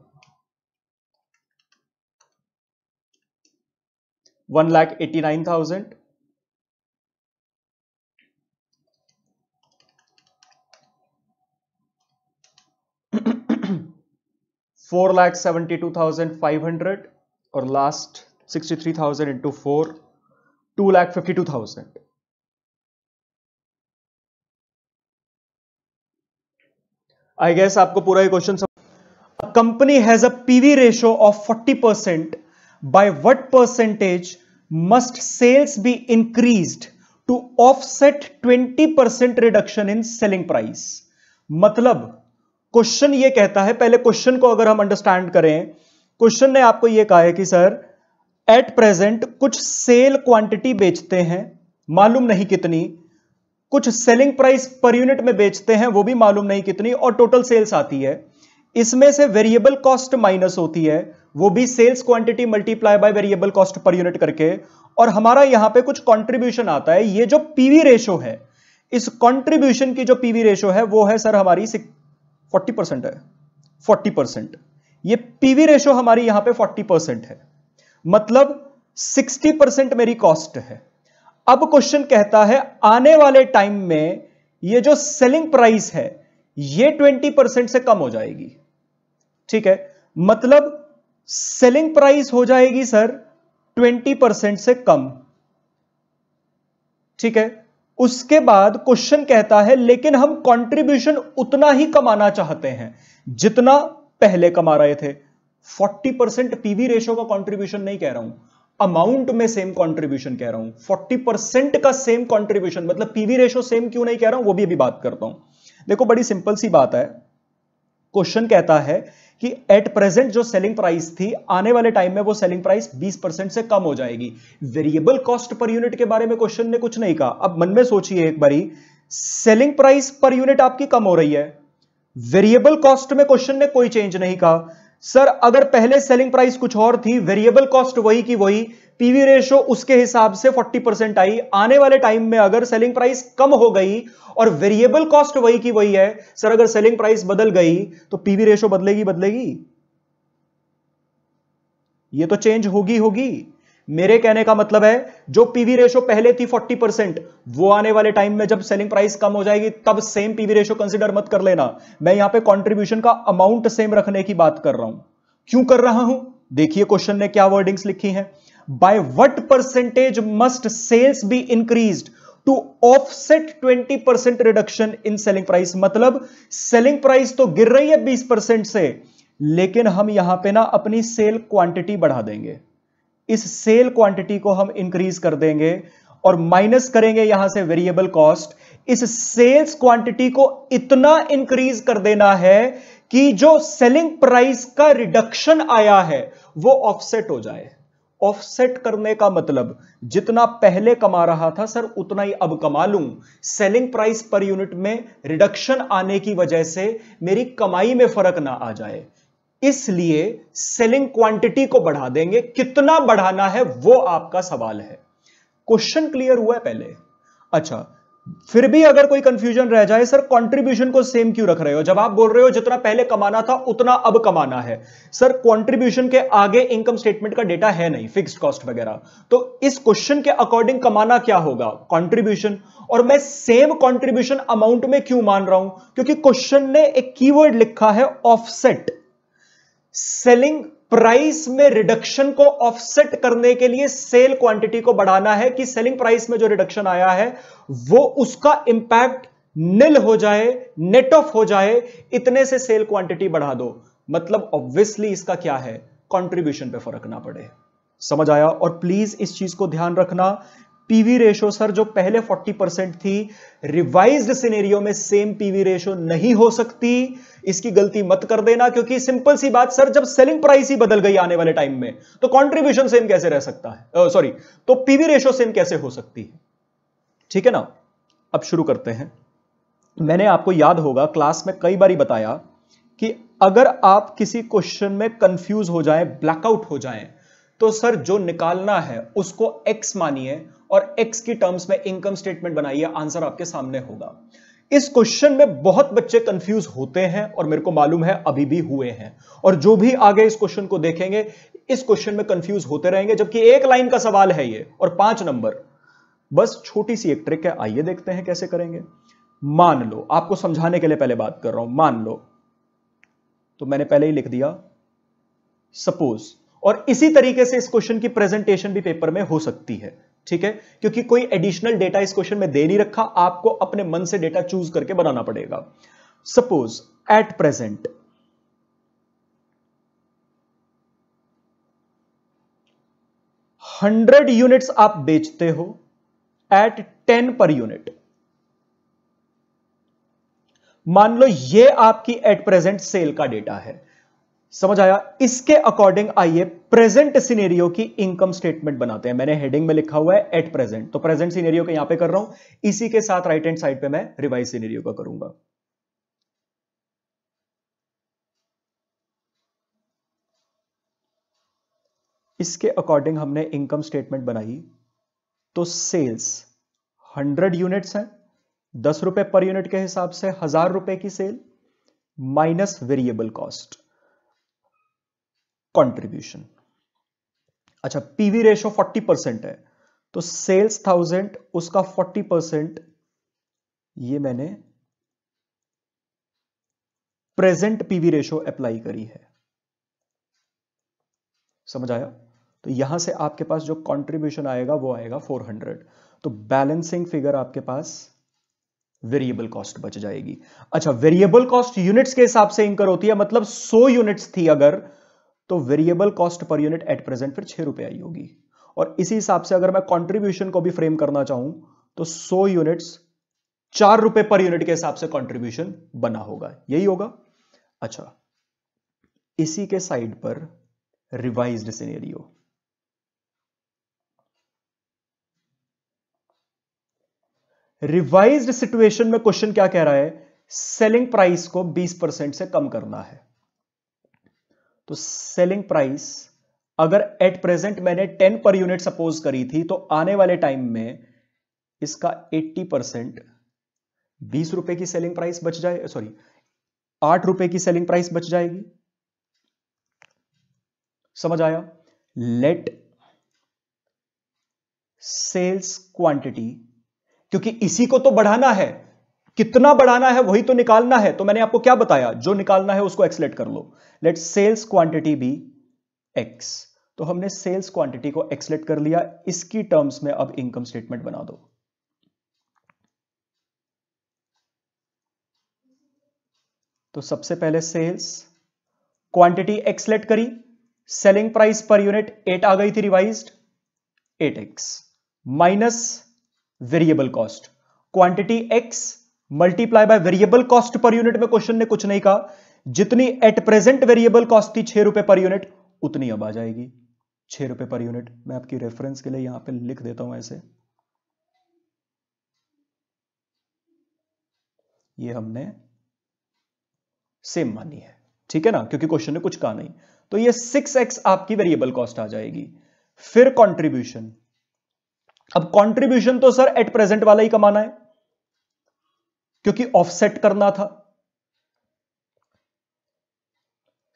one lakh eighty nine thousand four lakh seventy two thousand five hundred और last sixty three thousand into four two lakh fifty two thousand I guess आपको पूरा ये question company has a PV ratio of 40 percent by what percentage must sales be increased to offset 20 percent reduction in selling price मतलब क्वेश्चन ये कहता है, पहले क्वेश्चन को अगर हम अंडरस्टैंड करें क्वेश्चन ने आपको यह कहा है कि, सर एट प्रेजेंट कुछ सेल क्वांटिटी बेचते हैं, मालूम नहीं कितनी। कुछ सेलिंग प्राइस पर यूनिट में बेचते हैं, वो भी मालूम नहीं कितनी, और टोटल सेल्स आती है। इसमें से वेरिएबल कॉस्ट माइनस होती है वो भी sales quantity multiply by variable cost per unit करके, और हमारा यहाँ पे कुछ कंट्रीब्यूशन आता है, ये जो पीवी रेशो है, इस कंट्रीब्यूशन की जो पीवी रेशो है, वो है सर हमारी फोर्टी परसेंट है फोर्टी परसेंट ये पीवी रेशो हमारी यहाँ पे फोर्टी परसेंट है। मतलब सिक्सटी परसेंट मेरी कॉस्ट है। अब क्वेश्चन कहता है, आने वाले टाइम में ये जो सेलिंग प्राइस है, ये ट्वेंटी से कम हो जाएगी। ठीक है? मतलब सेलिंग प्राइस हो जाएगी सर ट्वेंटी परसेंट से कम। ठीक है? उसके बाद क्वेश्चन कहता है, लेकिन हम कंट्रीब्यूशन उतना ही कमाना चाहते हैं, जितना पहले कमा रहे थे। 40 परसेंट पीवी रेशो का कंट्रीब्यूशन नहीं कह रहा हूँ। अमाउंट में सेम कंट्रीब्यूशन कह रहा हूँ। 40 परसेंट का सेम कंट्रीब्यूशन मतलब पीवी रेशो सेम क्यों नहीं कह रहा हूँ, वो भी अभी बात करता हूँ। देखो, बड़ी सिंपल सी बात है। क्वेश्चन कहता है कि एट प्रेजेंट जो सेलिंग प्राइस थी, आने वाले टाइम में वो सेलिंग प्राइस 20 परसेंट से कम हो जाएगी। वेरिएबल कॉस्ट पर यूनिट के बारे में क्वेश्चन ने कुछ नहीं कहा। अब मन में सोचिए एक बारी सेलिंग प्राइस पर यूनिट आपकी कम हो रही है। वेरिएबल कॉस्ट में क्वेश्चन ने कोई चेंज नहीं कहा। सर, अगर पहले सेलिंग प्राइस कुछ और थी वेरिएबल कॉस्ट वही की वही पीवी रेशो उसके हिसाब से 40 परसेंट आई। आने वाले टाइम में अगर सेलिंग प्राइस कम हो गई और वेरिएबल कॉस्ट वही की वही है, सर, अगर सेलिंग प्राइस बदल गई तो पीवी रेशो बदलेगी बदलेगी? ये तो चेंज होगी होगी। मेरे कहने का मतलब है, जो पीवी रेशो पहले थी 40 परसेंट वो आने वाले टाइम में जब सेलिंग प्राइस कम हो जाएगी, तब सेम पीवी रेशो कंसिडर मत कर लेना। मैं यहाँ पे कंट्रीब्यूशन का अमाउंट सेम रखने की बात कर रहा हूँ। क्यों कर रहा हूँ? देखिए क्वेश्चन ने क्या वर्डिंग्स लिखी हैं। By what percentage must sales be increased to offset 20% reduction in selling price मतलब सेलिंग प्राइस तो गिर रही है 20% से, लेकिन हम यहाँ पे ना अपनी सेल क्वांटिटी बढ़ा देंगे। इस सेल क्वांटिटी को हम इंक्रीज कर देंगे और माइनस करेंगे यहाँ से वेरिएबल कॉस्ट इस सेल्स क्वांटिटी को इतना इंक्रीज कर देना है कि जो सेलिंग प्राइस का रिडक्शन आया है, वो ऑफसेट हो जाए। ऑफसेट करने का मतलब जितना पहले कमा रहा था सर, उतना ही अब कमा लूँ। सेलिंग प्राइस पर यूनिट में रिडक्शन आने की वजह से मेरी कमाई में फ़र्क ना आ जाए। इसलिए सेलिंग क्वांटिटी को बढ़ा देंगे। कितना बढ़ाना है वो आपका सवाल है। क्वेश्चन क्लियर हुआ है पहले। अच्छा फिर भी अगर कोई कंफ्यूजन रह जाए सर कंट्रीब्यूशन को सेम क्यों रख रहे हो? जब आप बोल रहे हो, जितना पहले कमाना था, उतना अब कमाना है। सर कंट्रीब्यूशन के आगे इनकम स्टेटमेंट का डेटा है नहीं फिक्स्ड कॉस्ट वगैरह। तो इस क्वेश्चन के अकॉर्डिंग कमाना क्या होगा? कंट्रीब्यूशन और मैं सेम कंट्रीब्यूशन अमाउंट में क्यों मान रहा हूँ? क्योंकि क्वेश्चन ने एक कीवर्ड लिखा है ऑफसेट सेलिंग प्राइस में रिडक्शन को ऑफसेट करने के लिए सेल क्वांटिटी को बढ़ाना है कि सेलिंग प्राइस में जो रिडक्शन आया है, वो उसका इंपैक्ट निल हो जाए नेट ऑफ़ हो जाए, इतने से सेल क्वांटिटी बढ़ा दो। मतलब ऑब्वियसली इसका क्या है? कंट्रीब्यूशन पे फ़र्क ना पड़े। समझ आया? और प्लीज़ इस चीज़ को ध्यान रखना। पीवी रेशो सर जो पहले 40 परसेंट थी रिवाइज्ड सिनेरियो में सेम पीवी रेशो नहीं हो सकती। इसकी गलती मत कर देना, क्योंकि सिंपल सी बात सर जब सेलिंग प्राइस ही बदल गई आने वाले टाइम में तो कंट्रीब्यूशन सेम कैसे रह सकता है? सॉरी तो पीवी रेशो सेम कैसे हो सकती है? ठीक है ना? अब शुरू करते हैं। मैंने आपको याद होगा क्लास में कई बार बताया कि अगर आप किसी क्वेश्चन में कंफ्यूज हो जाए ब्लैकआउट हो जाए तो सर जो निकालना है, उसको एक्स मानिए और एक्स की टर्म्स में इनकम स्टेटमेंट बनाइए आंसर आपके सामने होगा। इस क्वेश्चन में बहुत बच्चे कंफ्यूज होते हैं और मेरे को मालूम है अभी भी हुए हैं। और जो भी आगे इस क्वेश्चन को देखेंगे, इस क्वेश्चन में कंफ्यूज होते रहेंगे, जबकि एक लाइन का सवाल है ये, और पाँच नंबर बस छोटी सी एक ट्रिक है, आइए देखते हैं कैसे करेंगे। मान लो, आपको समझाने के लिए पहले बात कर रहा हूँ, मान लो। तो मैंने पहले ही लिख दिया सपोज़ और इसी तरीके से इस क्वेश्चन की प्रेजेंटेशन भी पेपर में हो सकती है। ठीक है? क्योंकि कोई एडिशनल डेटा इस क्वेश्चन में दे नहीं रखा, आपको अपने मन से डेटा चूज़ करके बनाना पड़ेगा। Suppose at present hundred units आप बेचते हो एट टेन पर यूनिट मान लो ये आपकी एट प्रेजेंट सेल का डेटा है। समझ आया? इसके अकॉर्डिंग आइए प्रेजेंट सिनेरियो की इनकम स्टेटमेंट बनाते हैं। मैंने हेडिंग में लिखा हुआ है एट प्रेजेंट तो प्रेजेंट सिनेरियो के यहाँ पे कर रहा हूँ। इसी के साथ राइट हैंड साइड पे मैं रिवाइज सिनेरियो का करूँगा। इसके अकॉर्डिंग हमने इनकम स्टेटमेंट बनाई। तो सेल्स हंड्रेड यूनिट्स हैं। दस रुपए पर यूनिट के हिसाब से, हज़ार रुपए की sale minus variable cost contribution अच्छा पीवी रेशो 40 परसेंट है तो सेल्स थाउज़ेंड उसका 40 परसेंट ये मैंने प्रेजेंट पीवी रेशो अप्लाई करी है। समझ आया? तो यहाँ से आपके पास जो कंट्रीब्यूशन आएगा, वो आएगा 400 तो बैलेंसिंग फिगर आपके पास वेरिएबल कॉस्ट बच जाएगी। अच्छा वेरिएबल कॉस्ट यूनिट्स के हिसाब से इंकर होती है मतलब 100 यूनिट्स थी अगर तो variable cost per unit at present फिर छह रुपए आई होगी। और इसी हिसाब से अगर मैं कंट्रीब्यूशन को भी फ्रेम करना चाहूँ तो 100 यूनिट्स चार रुपए पर यूनिट के हिसाब से कंट्रीब्यूशन बना होगा। यही होगा। अच्छा इसी के साइड पर रिवाइज्ड सिनेरियो रिवाइज्ड सिचुएशन में क्वेश्चन क्या कह रहा है? सेलिंग प्राइस को 20 परसेंट से कम करना है। तो सेलिंग प्राइस अगर एट प्रेजेंट मैंने 10 पर यूनिट सपोज़ करी थी तो आने वाले टाइम में इसका 80 परसेंट बीस रुपए की सेलिंग प्राइस बच जाए सॉरी आठ रुपए की सेलिंग प्राइस बच जाएगी। समझ आया? लेट सेल्स क्वांटिटी क्योंकि इसी को तो बढ़ाना है। कितना बढ़ाना है वही तो निकालना है। तो मैंने आपको क्या बताया? जो निकालना है उसको एक्सलेट कर लो। Let sales quantity be X तो हमने सेल्स क्वांटिटी को एक्सलेट कर लिया। इसकी टर्म्स में अब इनकम स्टेटमेंट बना दो। तो सबसे पहले सेल्स क्वांटिटी एक्सलेट करी। Selling price per unit eight आ गई थी revised eight X minus variable cost quantity X multiply by variable cost per unit में क्वेश्चन ने कुछ नहीं कहा। जितनी एट प्रेजेंट वेरिएबल कॉस्ट थी छह रुपए पर यूनिट उतनी अब आ जाएगी। छह रुपए पर यूनिट मैं आपकी रेफरेंस के लिए यहाँ पे लिख देता हूँ ऐसे। ये हमने सेम मानी है। ठीक है ना? क्योंकि क्वेश्चन ने कुछ कहा नहीं। तो ये सिक्स एक्स आपकी वेरिएबल कॉस्ट आ जाएगी। फिर कंट्रीब्यूशन अब कंट्रीब्यूशन तो सर एट प्रेजेंट वाला ही कमाना है। क्योंकि ऑफसेट करना था।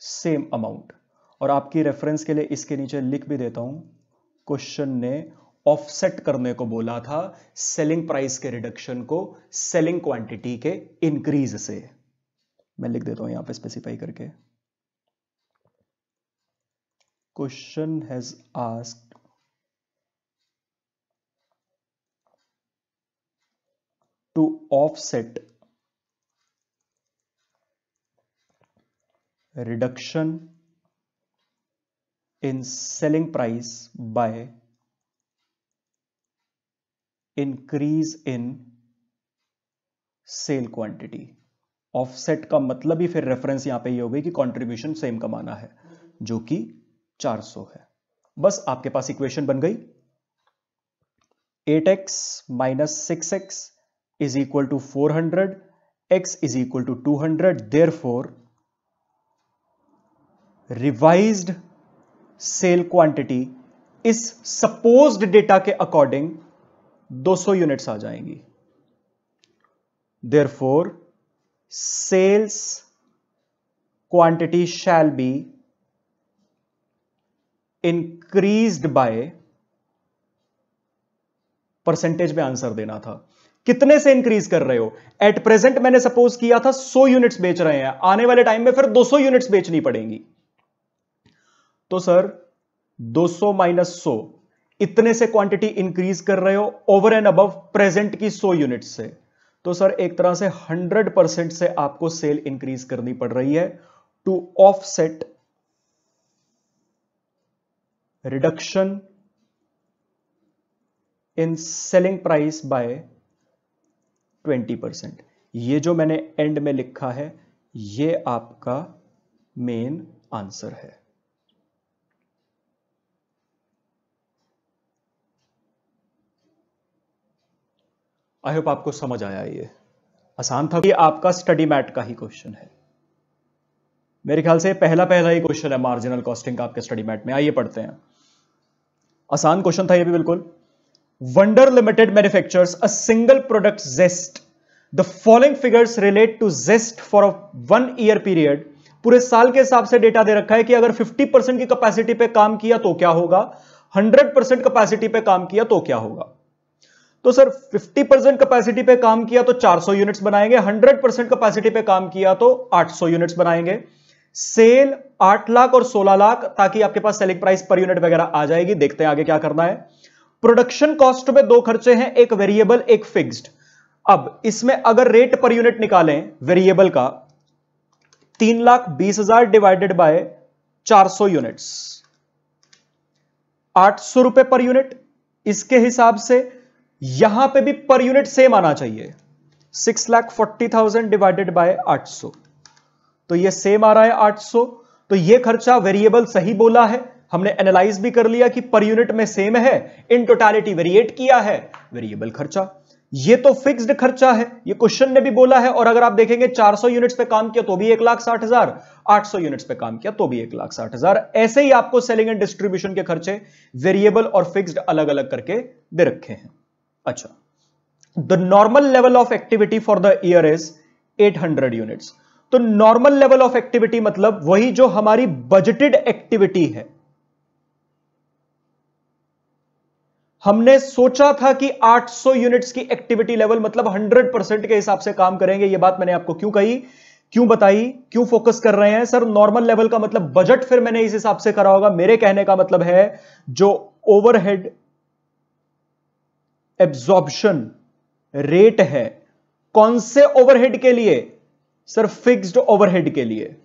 Same amount. और आपकी रेफरेंस के लिए इसके नीचे लिख भी देता हूँ, क्वेश्चन ने ऑफसेट करने को बोला था सेलिंग प्राइस के रिडक्शन को, सेलिंग क्वांटिटी के इंक्रीज से। मैं लिख देता हूँ यहाँ पे स्पेसिफाई करके। Question has asked to offset reduction in selling price by increase in sale quantity offset का मतलब ही फिर रेफरेंस यहाँ पे ये हो गई कि कंट्रीब्यूशन सेम कमाना है, जो कि 400 है। बस आपके पास इक्वेशन बन गई। 8x X minus six X is equal to 400 x is equal to 200 therefore, revised sale quantity इस सपोज्ड डेटा के अकॉर्डिंग 200 यूनिट्स आ जाएँगी। For sales quantity shall be increased by percentage में आंसर देना था। कितने से इंक्रीज कर रहे हो? एट प्रेजेंट मैंने सपोज़ किया था 100 यूनिट्स बेच रहे हैं। आने वाले टाइम में फिर 200 यूनिट्स बेचनी पड़ेंगी। तो सर 200 माइनस सौ, इतने से क्वांटिटी इंक्रीज कर रहे हो ओवर एंड अबव प्रेजेंट की 100 यूनिट से। तो सर एक तरह से 100 परसेंट से आपको सेल इंक्रीज करनी पड़ रही है to off reduction in selling price by 20 percent. ये जो मैंने एंड में लिखा है, ये आपका मेन आंसर है। आई होप आपको समझ आया ये। आसान था कि आपका स्टडी मैट का ही क्वेश्चन है। मेरे ख्याल से पहला पहला ही क्वेश्चन है मार्जिनल कॉस्टिंग का आपके स्टडी मैट में। आइए पढ़ते हैं। आसान क्वेश्चन था ये भी बिल्कुल। Wonder limited manufactures a single product Jest the following figures relate to Jest for one year period पूरे साल के हिसाब से डेटा दे रखा है कि अगर 50 परसेंट की कैपेसिटी पे काम किया तो क्या होगा? 100 परसेंट कैपेसिटी पे काम किया तो क्या होगा? तो सर 50 परसेंट कैपेसिटी पे काम किया तो 400 यूनिट्स बनाएँगे 100 परसेंट कैपेसिटी पे काम किया तो 800 यूनिट्स बनाएँगे। सेल 8 लाख और 16 लाख, ताकि आपके पास सेलिंग प्राइस पर यूनिट वगैरह आ जाएगी। देखते हैं आगे क्या करना है। प्रोडक्शन कॉस्ट में दो खर्चे हैं, एक वेरिएबल, एक फिक्स्ड। अब इसमें अगर रेट पर यूनिट निकालें, वेरिएबल का, तीन लाख बीस हज़ार डिवाइडेड बाय चार सौ यूनिट्स। आठ सौ रुपए पर यूनिट, इसके हिसाब से यहाँ पे भी पर यूनिट सेम आना चाहिए। Six lakh forty thousand divided by आठ सौ। तो ये सेम आ रहा है आठ सौ। तो ये खर्चा वेरिएबल सही बोला है हमने एनालाइज भी कर लिया कि पर यूनिट में सेम है इन टोटालिटी वेरिएट किया है वेरिएबल खर्चा। ये तो फिक्स्ड खर्चा है, ये क्वेश्चन ने भी बोला है, और अगर आप देखेंगे 400 यूनिट्स पे काम किया तो भी एक लाख साठ हज़ार, आठ यूनिट्स पे काम किया तो भी एक लाख साठ हज़ार। ऐसे ही आपको सेलिंग एंड डिस्ट्रीब्यूशन के खर्चे वेरिएबल और फिक्स्ड अलग अलग करके दे रखे हैं। अच्छा the normal level of activity for the year is 800 units तो नॉर्मल लेवल ऑफ़ एक्टिविटी मतलब वही जो हमारी बजटेड एक्टिविटी है। हमने सोचा था कि 800 यूनिट्स की एक्टिविटी लेवल मतलब 100 परसेंट के हिसाब से काम करेंगे। ये बात मैंने आपको क्यों कही? क्यों बताई? क्यों फोकस कर रहे हैं? सर नॉर्मल लेवल का मतलब बजट फिर मैंने इस हिसाब से करा होगा। मेरे कहने का मतलब है, जो ओवरहेड एब्जॉर्प्शन रेट है, कौन से ओवरहेड के लिए? सर फिक्स्ड ओवरहेड के लिए।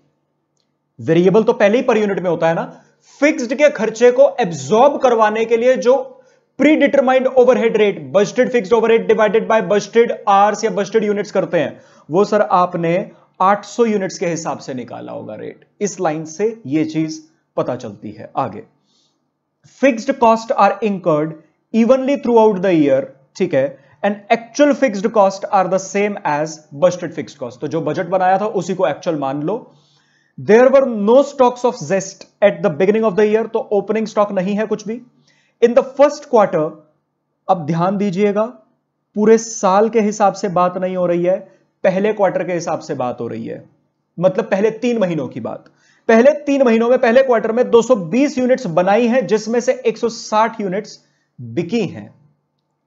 वेरिएबल तो पहले ही पर यूनिट में होता है ना। फिक्स्ड के खर्चे को एब्जॉर्ब करवाने के लिए जो predetermined overhead rate budgeted fixed overhead divided by budgeted hours या बजटेड यूनिट्स करते हैं, वो सर आपने 800 यूनिट्स के हिसाब से निकाला होगा रेट इस लाइन से ये चीज़ पता चलती है आगे। Fixed cost are incurred evenly throughout the year ठीक है? And actual fixed cost are the same as budgeted fixed cost तो जो बजट बनाया था, उसी को एक्चुअल मान लो। There were no stocks of Jest at the beginning of the year तो ओपनिंग स्टॉक नहीं है कुछ भी। इन द फ़र्स्ट क्वार्टर अब ध्यान दीजिएगा, पूरे साल के हिसाब से बात नहीं हो रही है, पहले क्वार्टर के हिसाब से बात हो रही है। मतलब पहले तीन महीनों की बात। पहले तीन महीनों में, पहले क्वार्टर में 220 यूनिट्स बनाई हैं, जिसमें से 160 यूनिट्स बिकी हैं।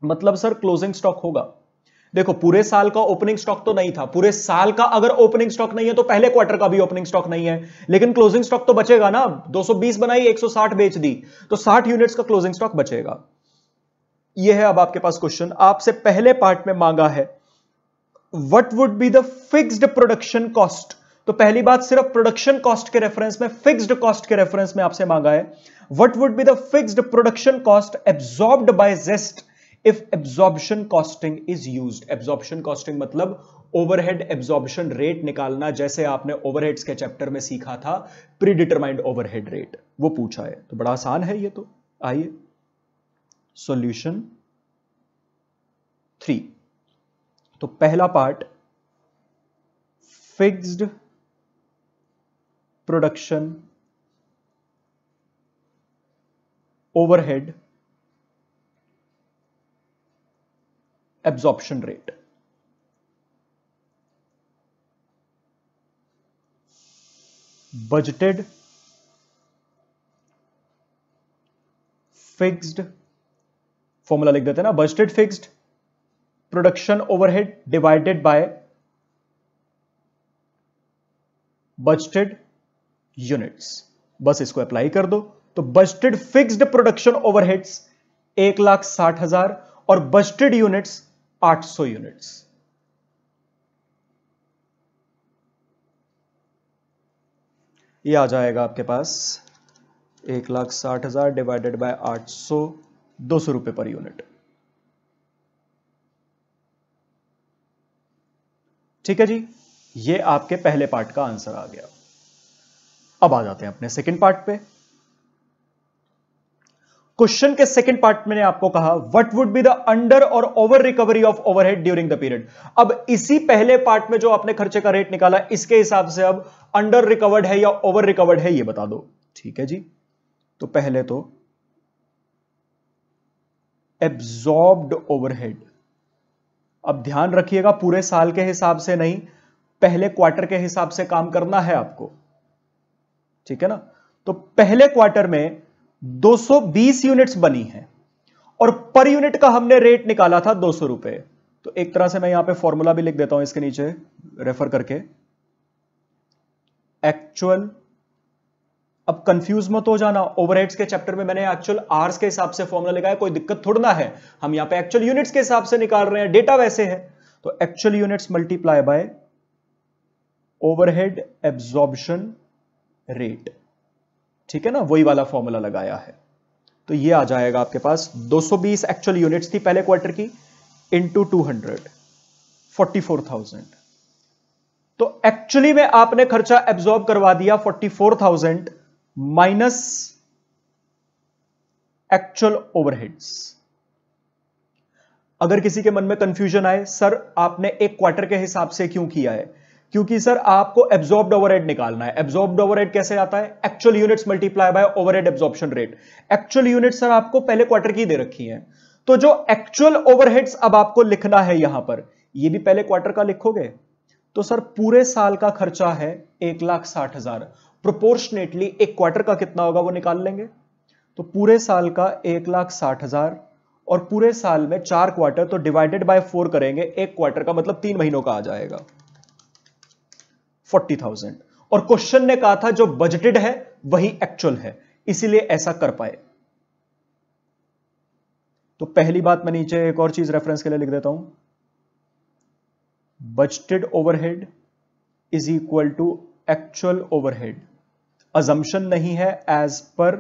मतलब सर क्लोजिंग स्टॉक होगा। देखो, पूरे साल का ओपनिंग स्टॉक तो नहीं था। पूरे साल का अगर ओपनिंग स्टॉक नहीं है तो पहले क्वार्टर का भी ओपनिंग स्टॉक नहीं है। लेकिन क्लोजिंग स्टॉक तो बचेगा ना। 220 बनाई 160 बेच दी। तो 60 यूनिट्स का क्लोजिंग स्टॉक बचेगा। यह है अब आपके पास क्वेश्चन आपसे पहले पार्ट में मांगा है what would be the fixed production cost तो पहली बात सिर्फ़ प्रोडक्शन कॉस्ट के रेफरेंस में फिक्स्ड कॉस्ट के रेफरेंस में आपसे मांगा है what would be the fixed production cost absorbed by Jest if absorption costing is used absorption costing मतलब ओवरहेड एब्जॉर्प्शन रेट निकालना, जैसे आपने ओवरहेड्स के चैप्टर में सीखा था प्री डिटरमाइंड ओवरहेड रेट वो पूछा है। तो बड़ा आसान है ये तो। आइए। सॉल्यूशन थ्री तो पहला part fixed production overhead absorption rate. Budgeted fixed formula लिख देते हैं ना budgeted fixed production overhead divided by budgeted units बस इसको अप्लाई कर दो तो बजटेड फिक्स्ड प्रोडक्शन ओवरहेड्स एक लाख साठ हज़ार और बजटेड यूनिट्स आठ सौ यूनिट्स। ये आ जाएगा आपके पास एक लाख साठ हज़ार डिवाइडेड बाय आठ सौ, दो सौ रुपए पर यूनिट। ठीक है जी, ये आपके पहले पार्ट का आंसर आ गया। अब आ जाते हैं अपने सेकंड पार्ट पे। क्वेश्चन के सेकंड पार्ट में आपको कहा what would be the under or over recovery of overhead during the period अब इसी पहले पार्ट में जो आपने खर्चे का रेट निकाला, इसके हिसाब से अब अंडर रिकवर्ड है या ओवर रिकवर्ड है ये बता दो। ठीक है जी? तो पहले तो एब्जॉर्ब्ड ओवरहेड अब ध्यान रखिएगा, पूरे साल के हिसाब से नहीं, पहले क्वार्टर के हिसाब से काम करना है आपको। ठीक है ना? तो पहले क्वार्टर में 220 यूनिट्स बनी है और पर यूनिट का हमने रेट निकाला था दो सौ रुपए। तो एक तरह से मैं यहाँ पे फॉर्मूला भी लिख देता हूँ इसके नीचे, रेफर करके। एक्चुअल, अब कंफ्यूज मत हो जाना। ओवरहेड्स के चैप्टर में मैंने एक्चुअल आर्स के हिसाब से फॉर्मूला लिखा है, कोई दिक्कत थोड़ा ना है। हम यहाँ पे एक्चुअल यूनिट्स के हिसाब से निकाल रहे हैं डेटा वैसे है। तो actual units multiply by overhead absorption rate ठीक है ना? वही वाला फॉर्मूला लगाया है। तो ये आ जाएगा आपके पास। 220 एक्चुअल यूनिट्स थी पहले क्वार्टर की into two hundred forty four thousand तो एक्चुअली में आपने खर्चा एब्जॉर्ब करवा दिया forty four thousand minus actual overheads अगर किसी के मन में कंफ्यूजन आए, सर, आपने एक क्वार्टर के हिसाब से क्यों किया है? क्योंकि सर, आपको एब्जॉर्ब्ड ओवरहेड निकालना है। एब्जॉर्ब्ड ओवरहेड कैसे आता है? Actual units multiply by overhead absorption rate actual unit sir, आपको पहले क्वार्टर की दे रखी है। तो जो एक्चुअल ओवरहेड्स अब आपको लिखना है यहाँ पर, ये भी पहले क्वार्टर का लिखोगे? तो सर, पूरे साल का खर्चा है एक लाख साठ हज़ार। प्रोपोर्शनेटली एक क्वार्टर का कितना होगा वो निकाल लेंगे। तो पूरे साल का एक लाख साठ हज़ार और पूरे साल में चार क्वार्टर तो डिवाइडेड बाय फोर करेंगे, एक क्वार्टर का मतलब तीन महीनों का आ जाएगा। Forty thousand. और क्वेश्चन ने कहा था, जो बजटेड है, वही एक्चुअल है। इसीलिए ऐसा कर पाए। तो पहली बात मैं नीचे एक और चीज़ रेफरेंस के लिए लिख देता हूँ। Budgeted overhead is equal to actual overhead assumption नहीं है एज पर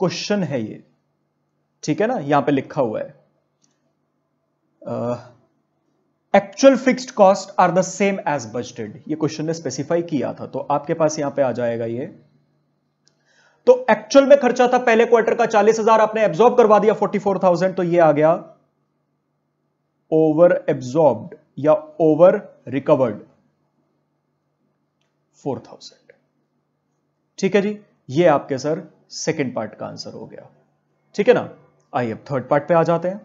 क्वेश्चन है ये। ठीक है ना? यहाँ पे लिखा हुआ है। Actual fixed cost are the same as budgeted ये क्वेश्चन ने स्पेसिफाई किया था। तो आपके पास यहाँ पे आ जाएगा ये। तो एक्चुअल में खर्चा था, पहले क्वार्टर का चालीस हज़ार आपने एब्जॉर्ब करवा दिया फोर्टी फोर थाउज़ेंड तो ये आ गया ओवर एब्जॉर्ब्ड या ओवर रिकवर्ड फोर थाउज़ेंड ठीक है जी? ये आपके सर सेकेंड पार्ट का आंसर हो गया। ठीक है ना? आइए अब थर्ड पार्ट पे आ जाते हैं।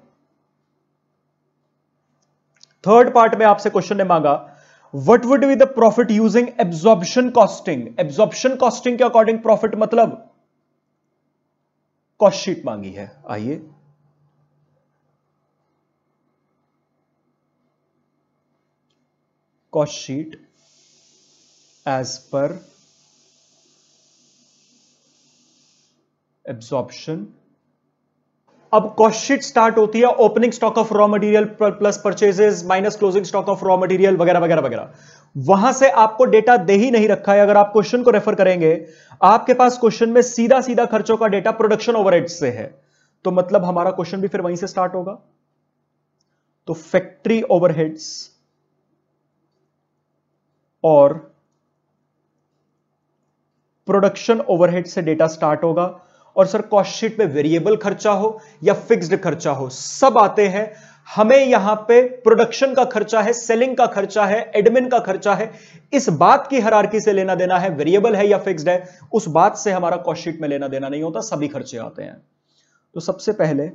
थर्ड पार्ट में आपसे क्वेश्चन ने मांगा what would be the profit using absorption costing absorption costing के अकॉर्डिंग प्रॉफिट मतलब? कॉस्ट शीट मांगी है, आइए। Cost sheet as per absorption अब कॉस्ट शीट स्टार्ट होती है opening stock of raw material plus purchases minus closing stock of raw material वगैरह वगैरह वगैरह। वहाँ से आपको डेटा दे ही नहीं रखा है, अगर आप क्वेश्चन को रेफर करेंगे, आपके पास क्वेश्चन में सीधा सीधा खर्चों का डेटा प्रोडक्शन ओवरहेड से है। तो मतलब हमारा क्वेश्चन भी फिर वहीं से स्टार्ट होगा। तो फैक्ट्री ओवरहेड्स और प्रोडक्शन ओवरहेड से डेटा स्टार्ट होगा। और सर कॉस्ट शीट में वेरिएबल खर्चा हो या फिक्स्ड खर्चा हो, सब आते हैं। हमें यहाँ पे प्रोडक्शन का खर्चा है सेलिंग का खर्चा है एडमिन का खर्चा है, इस बात की हरारकी से लेना देना है वेरिएबल है या फिक्स्ड है, उस बात से हमारा कॉस्ट शीट में लेना देना नहीं होता, सभी खर्चे आते हैं। तो सबसे पहले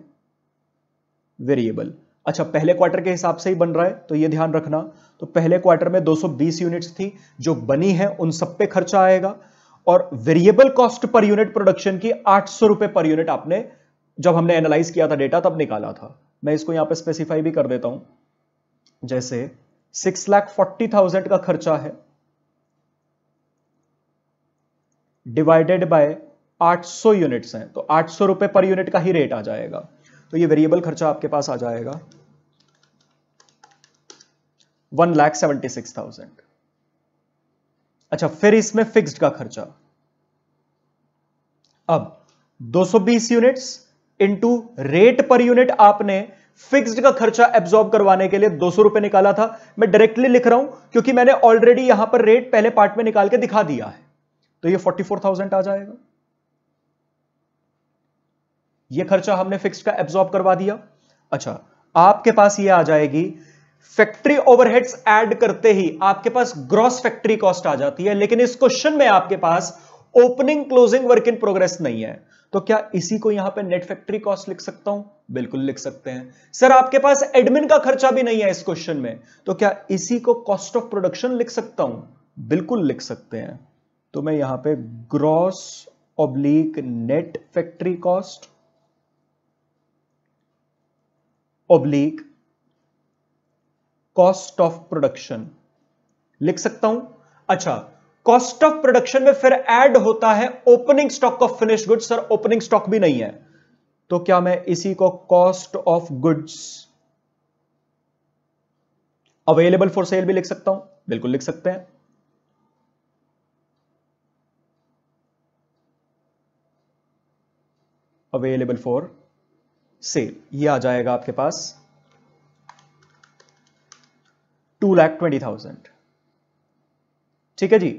वेरिएबल अच्छा पहले क्वार्टर के हिसाब से ही बन रहा है तो यह ध्यान रखना। तो पहले क्वार्टर में 220 यूनिट्स थी, जो बनी है, उन सब पे खर्चा आएगा। और variable cost per unit production की आठ सौ रुपए पर यूनिट आपने, जब हमने एनालाइज किया था डेटा तब निकाला था। मैं इसको यहाँ पे स्पेसिफाई भी कर देता हूँ। जैसे सिक्स लाख फोर्टी थाउज़ेंड का खर्चा है। डिवाइडेड बाय 800 यूनिट्स हैं तो 800 रुपए पर यूनिट का ही रेट आ जाएगा। तो ये वेरिएबल खर्चा आपके पास आ जाएगा। One lakh seventy six thousand अच्छा फिर इसमें फिक्स्ड का खर्चा। अब 220 units into rate per unit आपने फिक्स्ड का खर्चा एब्जॉर्ब करवाने के लिए दो सौ रुपए निकाला था। मैं डायरेक्टली लिख रहा हूँ, क्योंकि मैंने ऑलरेडी यहाँ पर रेट पहले पार्ट में निकाल के दिखा दिया है। तो ये फोर्टी फोर थाउज़ेंड आ जाएगा। ये खर्चा हमने फिक्स्ड का एब्जॉर्ब करवा दिया। अच्छा आपके पास ये आ जाएगी फैक्ट्री ओवरहेड्स ऐड करते ही आपके पास ग्रॉस फैक्ट्री कॉस्ट आ जाती है, लेकिन इस क्वेश्चन में आपके पास opening closing work in progress नहीं है। तो क्या इसी को यहाँ पे नेट फैक्ट्री कॉस्ट लिख सकता हूँ? बिल्कुल लिख सकते हैं। सर, आपके पास एडमिन का खर्चा भी नहीं है इस क्वेश्चन में। तो क्या इसी को कॉस्ट ऑफ़ प्रोडक्शन लिख सकता हूँ? बिल्कुल लिख सकते हैं। तो मैं यहाँ पे gross oblique net factory cost oblique cost of production लिख सकता हूँ? अच्छा कॉस्ट ऑफ़ प्रोडक्शन में फिर ऐड होता है opening stock of finish goods sir opening stock भी नहीं है। तो क्या मैं इसी को cost of goods available for sale भी लिख सकता हूँ? बिल्कुल लिख सकते हैं। अवेलेबल फॉर सेल ये आ जाएगा आपके पास। टू लैख ट्वेंटी थाउज़ेंड ठीक है जी?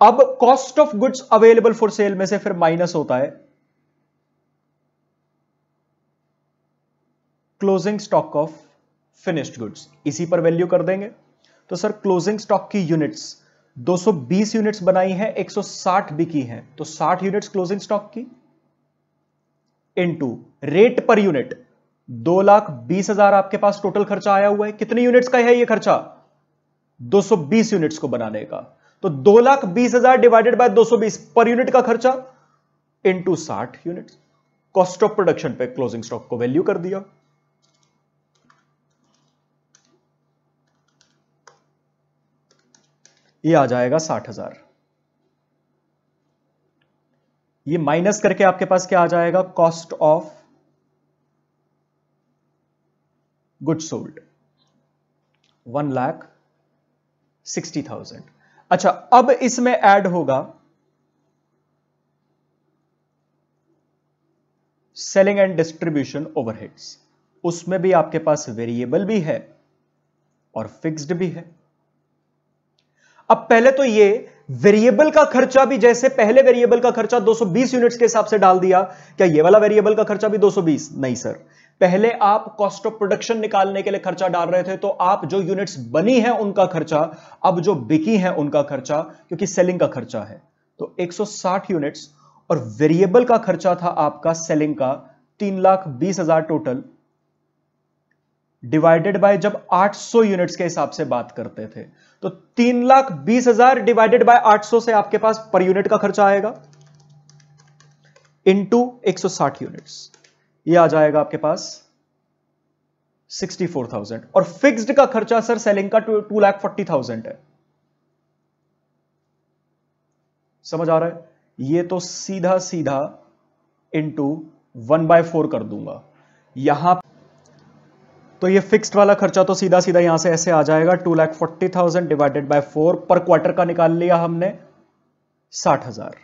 अब cost of goods available for sale में से फिर माइनस होता है। Closing stock of finished goods इसी पर वैल्यू कर देंगे। तो सर क्लोजिंग स्टॉक की यूनिट्स 220 यूनिट्स बनाई है 160 बिकी है। तो 60 यूनिट्स क्लोजिंग स्टॉक की? इनटू रेट पर यूनिट दो लाख बीस हज़ार आपके पास टोटल खर्चा आया हुआ है। कितने यूनिट्स का है ये खर्चा? 220 यूनिट्स को बनाने का। तो दो लाख बीस हज़ार डिवाइडेड बाय दो सौ बीस पर यूनिट का खर्चा इंटू साठ यूनिट कॉस्ट ऑफ़ प्रोडक्शन पे क्लोजिंग स्टॉक को वैल्यू कर दिया। ये आ जाएगा साठ हज़ार। ये माइनस करके आपके पास क्या आ जाएगा? Cost of good sold one lakh sixty thousand. अच्छा अब इसमें ऐड होगा सेलिंग एंड डिस्ट्रीब्यूशन ओवरहेड्स। उसमें भी आपके पास वेरिएबल भी है और फिक्स्ड भी है। अब पहले तो ये वेरिएबल का खर्चा भी जैसे पहले वेरिएबल का खर्चा 220 यूनिट्स के हिसाब से डाल दिया, क्या ये वाला वेरिएबल का खर्चा भी 220 नहीं, सर। पहले आप कॉस्ट ऑफ़ प्रोडक्शन निकालने के लिए खर्चा डाल रहे थे तो आप जो यूनिट्स बनी है उनका खर्चा, अब जो बिकी है उनका खर्चा, क्योंकि सेलिंग का खर्चा है। तो 160 यूनिट्स और वेरिएबल का खर्चा था आपका सेलिंग का तीन लाख बीस हज़ार टोटल डिवाइडेड बाय जब 800 यूनिट्स के हिसाब से बात करते थे तो तीन लाख बीस हज़ार डिवाइडेड बाय 800 से आपके पास पर यूनिट का खर्चा आएगा। इंटू 160 यूनिट्स ये आ जाएगा आपके पास 64,000 और फिक्स्ड का खर्चा सर सेलिंग का टू लाख फोर्टी थाउज़ेंड है। समझ आ रहा है? ये तो सीधा सीधा इंटू वन बाय फोर कर दूँगा। यहाँ तो ये फिक्स्ड वाला खर्चा तो सीधा सीधा यहाँ से ऐसे आ जाएगा two lakh forty thousand divided by four. Per quarter का निकाल लिया हमने साठ हज़ार।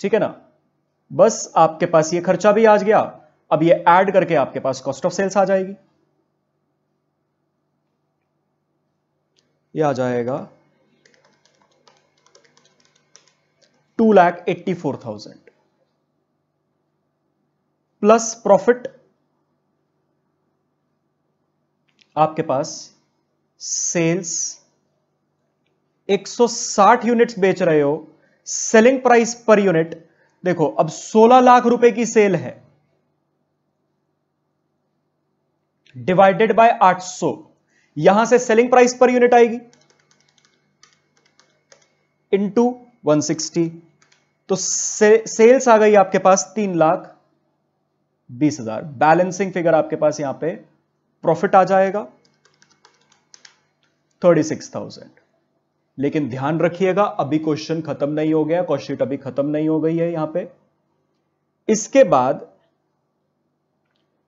ठीक है ना? बस आपके पास ये खर्चा भी आ गया। अब ये ऐड करके आपके पास कॉस्ट ऑफ़ सेल्स आ जाएगी। ये आ जाएगा two lakh eighty four thousand plus profit आपके पास सेल्स 160 यूनिट्स बेच रहे हो। सेलिंग प्राइस पर यूनिट देखो अब 16 लाख रुपए की सेल है। डिवाइडेड बाय 800 यहाँ से सेलिंग प्राइस पर यूनिट आएगी। इंटू वन तो से, सेल्स आ गई आपके पास तीन लाख बीस हज़ार। बैलेंसिंग फिगर आपके पास यहाँ पे प्रॉफिट आ जाएगा। Thirty six thousand. लेकिन ध्यान रखिएगा, अभी क्वेश्चन खत्म नहीं हो गया क्वेश्चन अभी खत्म नहीं हो गई है यहाँ पे। इसके बाद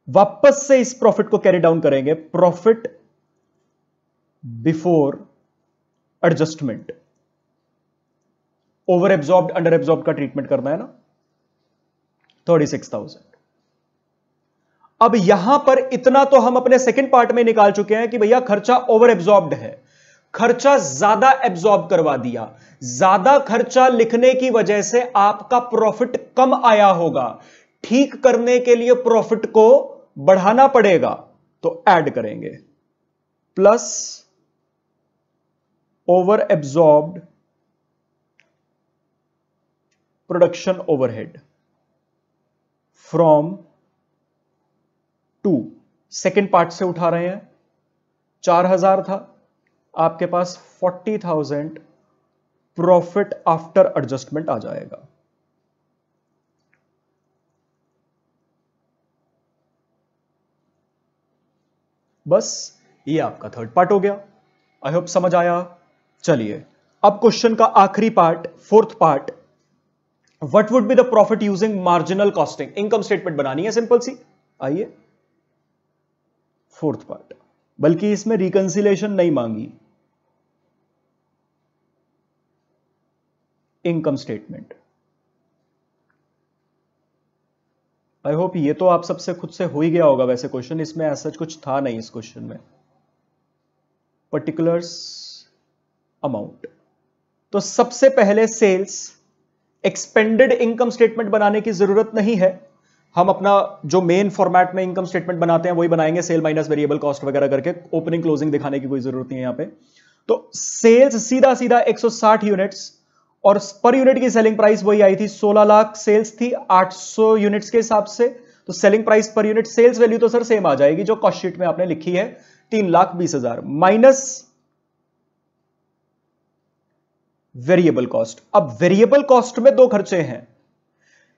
वापस से इस प्रॉफिट को कैरी डाउन करेंगे। Profit before adjustment over absorb under absorb का ट्रीटमेंट करना है ना? Thirty six thousand. अब यहाँ पर इतना तो हम अपने सेकंड पार्ट में निकाल चुके हैं कि भैया खर्चा ओवर एब्जॉर्ब्ड है। खर्चा ज़्यादा एब्जॉर्ब करवा दिया। ज़्यादा खर्चा लिखने की वजह से आपका प्रॉफिट कम आया होगा। ठीक करने के लिए प्रॉफिट को बढ़ाना पड़ेगा तो ऐड करेंगे। Plus over absorbed production overhead from to second part से उठा रहे हैं। चार हज़ार था। आपके पास forty thousand profit after adjustment आ जाएगा। बस ये आपका थर्ड पार्ट हो गया। आई होप समझ आया। चलिए, अब क्वेश्चन का आखिरी part fourth part what would be the profit using marginal costing income statement बनानी है सिंपल सी। आइए फोर्थ पार्ट बल्कि इसमें रिकंसिलेशन नहीं मांगी। इनकम स्टेटमेंट आई होप ये तो आप सबसे खुद से हो ही गया होगा वैसे क्वेश्चन इसमें ऐसा कुछ था नहीं इस क्वेश्चन में. पर्टिकुलर्स अमाउंट तो सबसे पहले सेल्स एक्सपेंडेड इनकम स्टेटमेंट बनाने की ज़रूरत नहीं है. हम अपना जो मेन फॉर्मेट में इनकम स्टेटमेंट बनाते हैं, वही बनाएँगे सेल माइनस वेरिएबल कॉस्ट वगैरह करके. ओपनिंग क्लोजिंग दिखाने की कोई ज़रूरत नहीं है यहाँ पे. तो सेल्स सीधा सीधा 160 यूनिट्स और पर यूनिट की सेलिंग प्राइस वही आई थी 16 लाख सेल्स थी 800 यूनिट्स के हिसाब से। तो selling price per unit sales value तो सर सेम आ जाएगी, जो कॉस्ट शीट में आपने लिखी है, तीन लाख बीस हज़ार। माइनस वेरिएबल कॉस्ट अब वेरिएबल कॉस्ट में दो खर्चे हैं।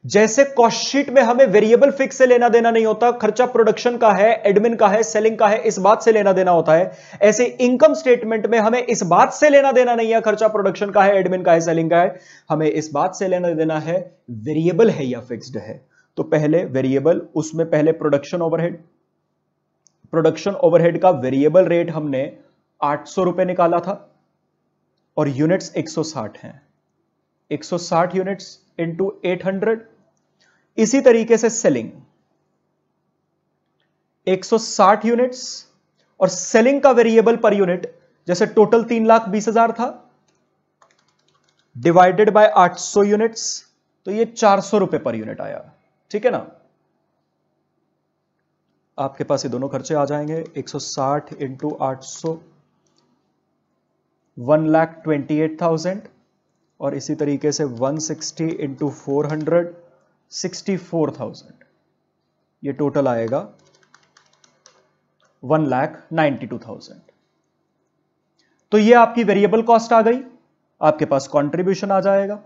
जैसे कॉस्ट शीट में हमें वेरिएबल फिक्स से लेना देना नहीं होता, खर्चा प्रोडक्शन का है एडमिन का है सेलिंग का है, इस बात से लेना देना होता है। ऐसे इनकम स्टेटमेंट में हमें इस बात से लेना देना नहीं है, खर्चा प्रोडक्शन का है एडमिन का है सेलिंग का है। हमें इस बात से लेना देना है वेरिएबल है या फिक्स्ड है। तो पहले वेरिएबल उसमें पहले प्रोडक्शन ओवरहेड प्रोडक्शन ओवरहेड का वेरिएबल रेट हमने आठ सौ रुपए निकाला था और यूनिट्स 160 हैं। 160 यूनिट्स इंटू एट इसी तरीके से सेलिंग 160 यूनिट्स और सेलिंग का वेरिएबल पर यूनिट जैसे टोटल तीन लाख बीस हज़ार था डिवाइडेड बाय 800 यूनिट्स तो ये चार सौ रुपए पर यूनिट आया। ठीक है ना? आपके पास ये दोनों खर्चे आ जाएँगे 160 सौ साठ इंटू आठ सौ one lakh twenty eight thousand और इसी तरीके से 160 sixty into four hundred sixty four thousand. ये टोटल आएगा one lakh ninety two thousand. तो ये आपकी वेरिएबल कॉस्ट आ गई, आपके पास कंट्रीब्यूशन आ जाएगा।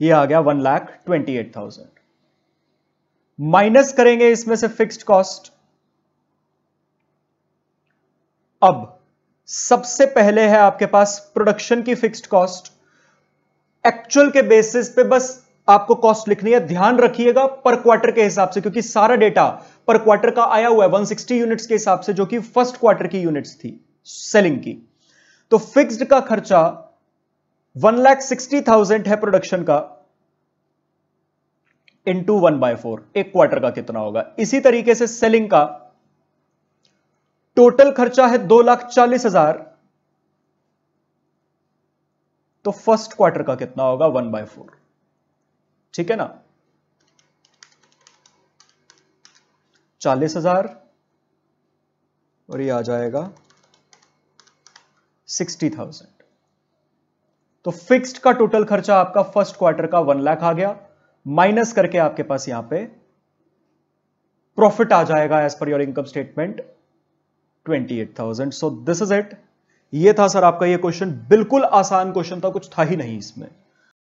ये आ गया one lakh twenty eight thousand. Minus करेंगे इसमें से फिक्स्ड कॉस्ट अब सबसे पहले है आपके पास प्रोडक्शन की फिक्स्ड कॉस्ट एक्चुअल के बेसिस पे बस आपको कॉस्ट लिखनी है। ध्यान रखिएगा पर क्वार्टर के हिसाब से, क्योंकि सारा डेटा पर क्वार्टर का आया हुआ है। 160 यूनिट्स के हिसाब से, जो कि फ़र्स्ट क्वार्टर की यूनिट्स थी सेलिंग की। तो फिक्स्ड का खर्चा वन लाख सिक्सटी थाउज़ेंड है प्रोडक्शन का इंटू वन बाय फोर एक क्वार्टर का कितना होगा? इसी तरीके से सेलिंग का टोटल खर्चा है दो लाख चालीस हज़ार। तो फ़र्स्ट क्वार्टर का कितना होगा? One by four. ठीक है ना? चालीस हज़ार, और ये आ जाएगा सिक्सटी थाउज़ेंड। तो फिक्स्ड का टोटल खर्चा आपका फ़र्स्ट क्वार्टर का वन लाख आ गया। माइनस करके आपके पास यहाँ पे प्रॉफिट आ जाएगा as per your income statement 28,000 so this is it ये था सर आपका ये क्वेश्चन बिल्कुल आसान क्वेश्चन था कुछ था ही नहीं इसमें.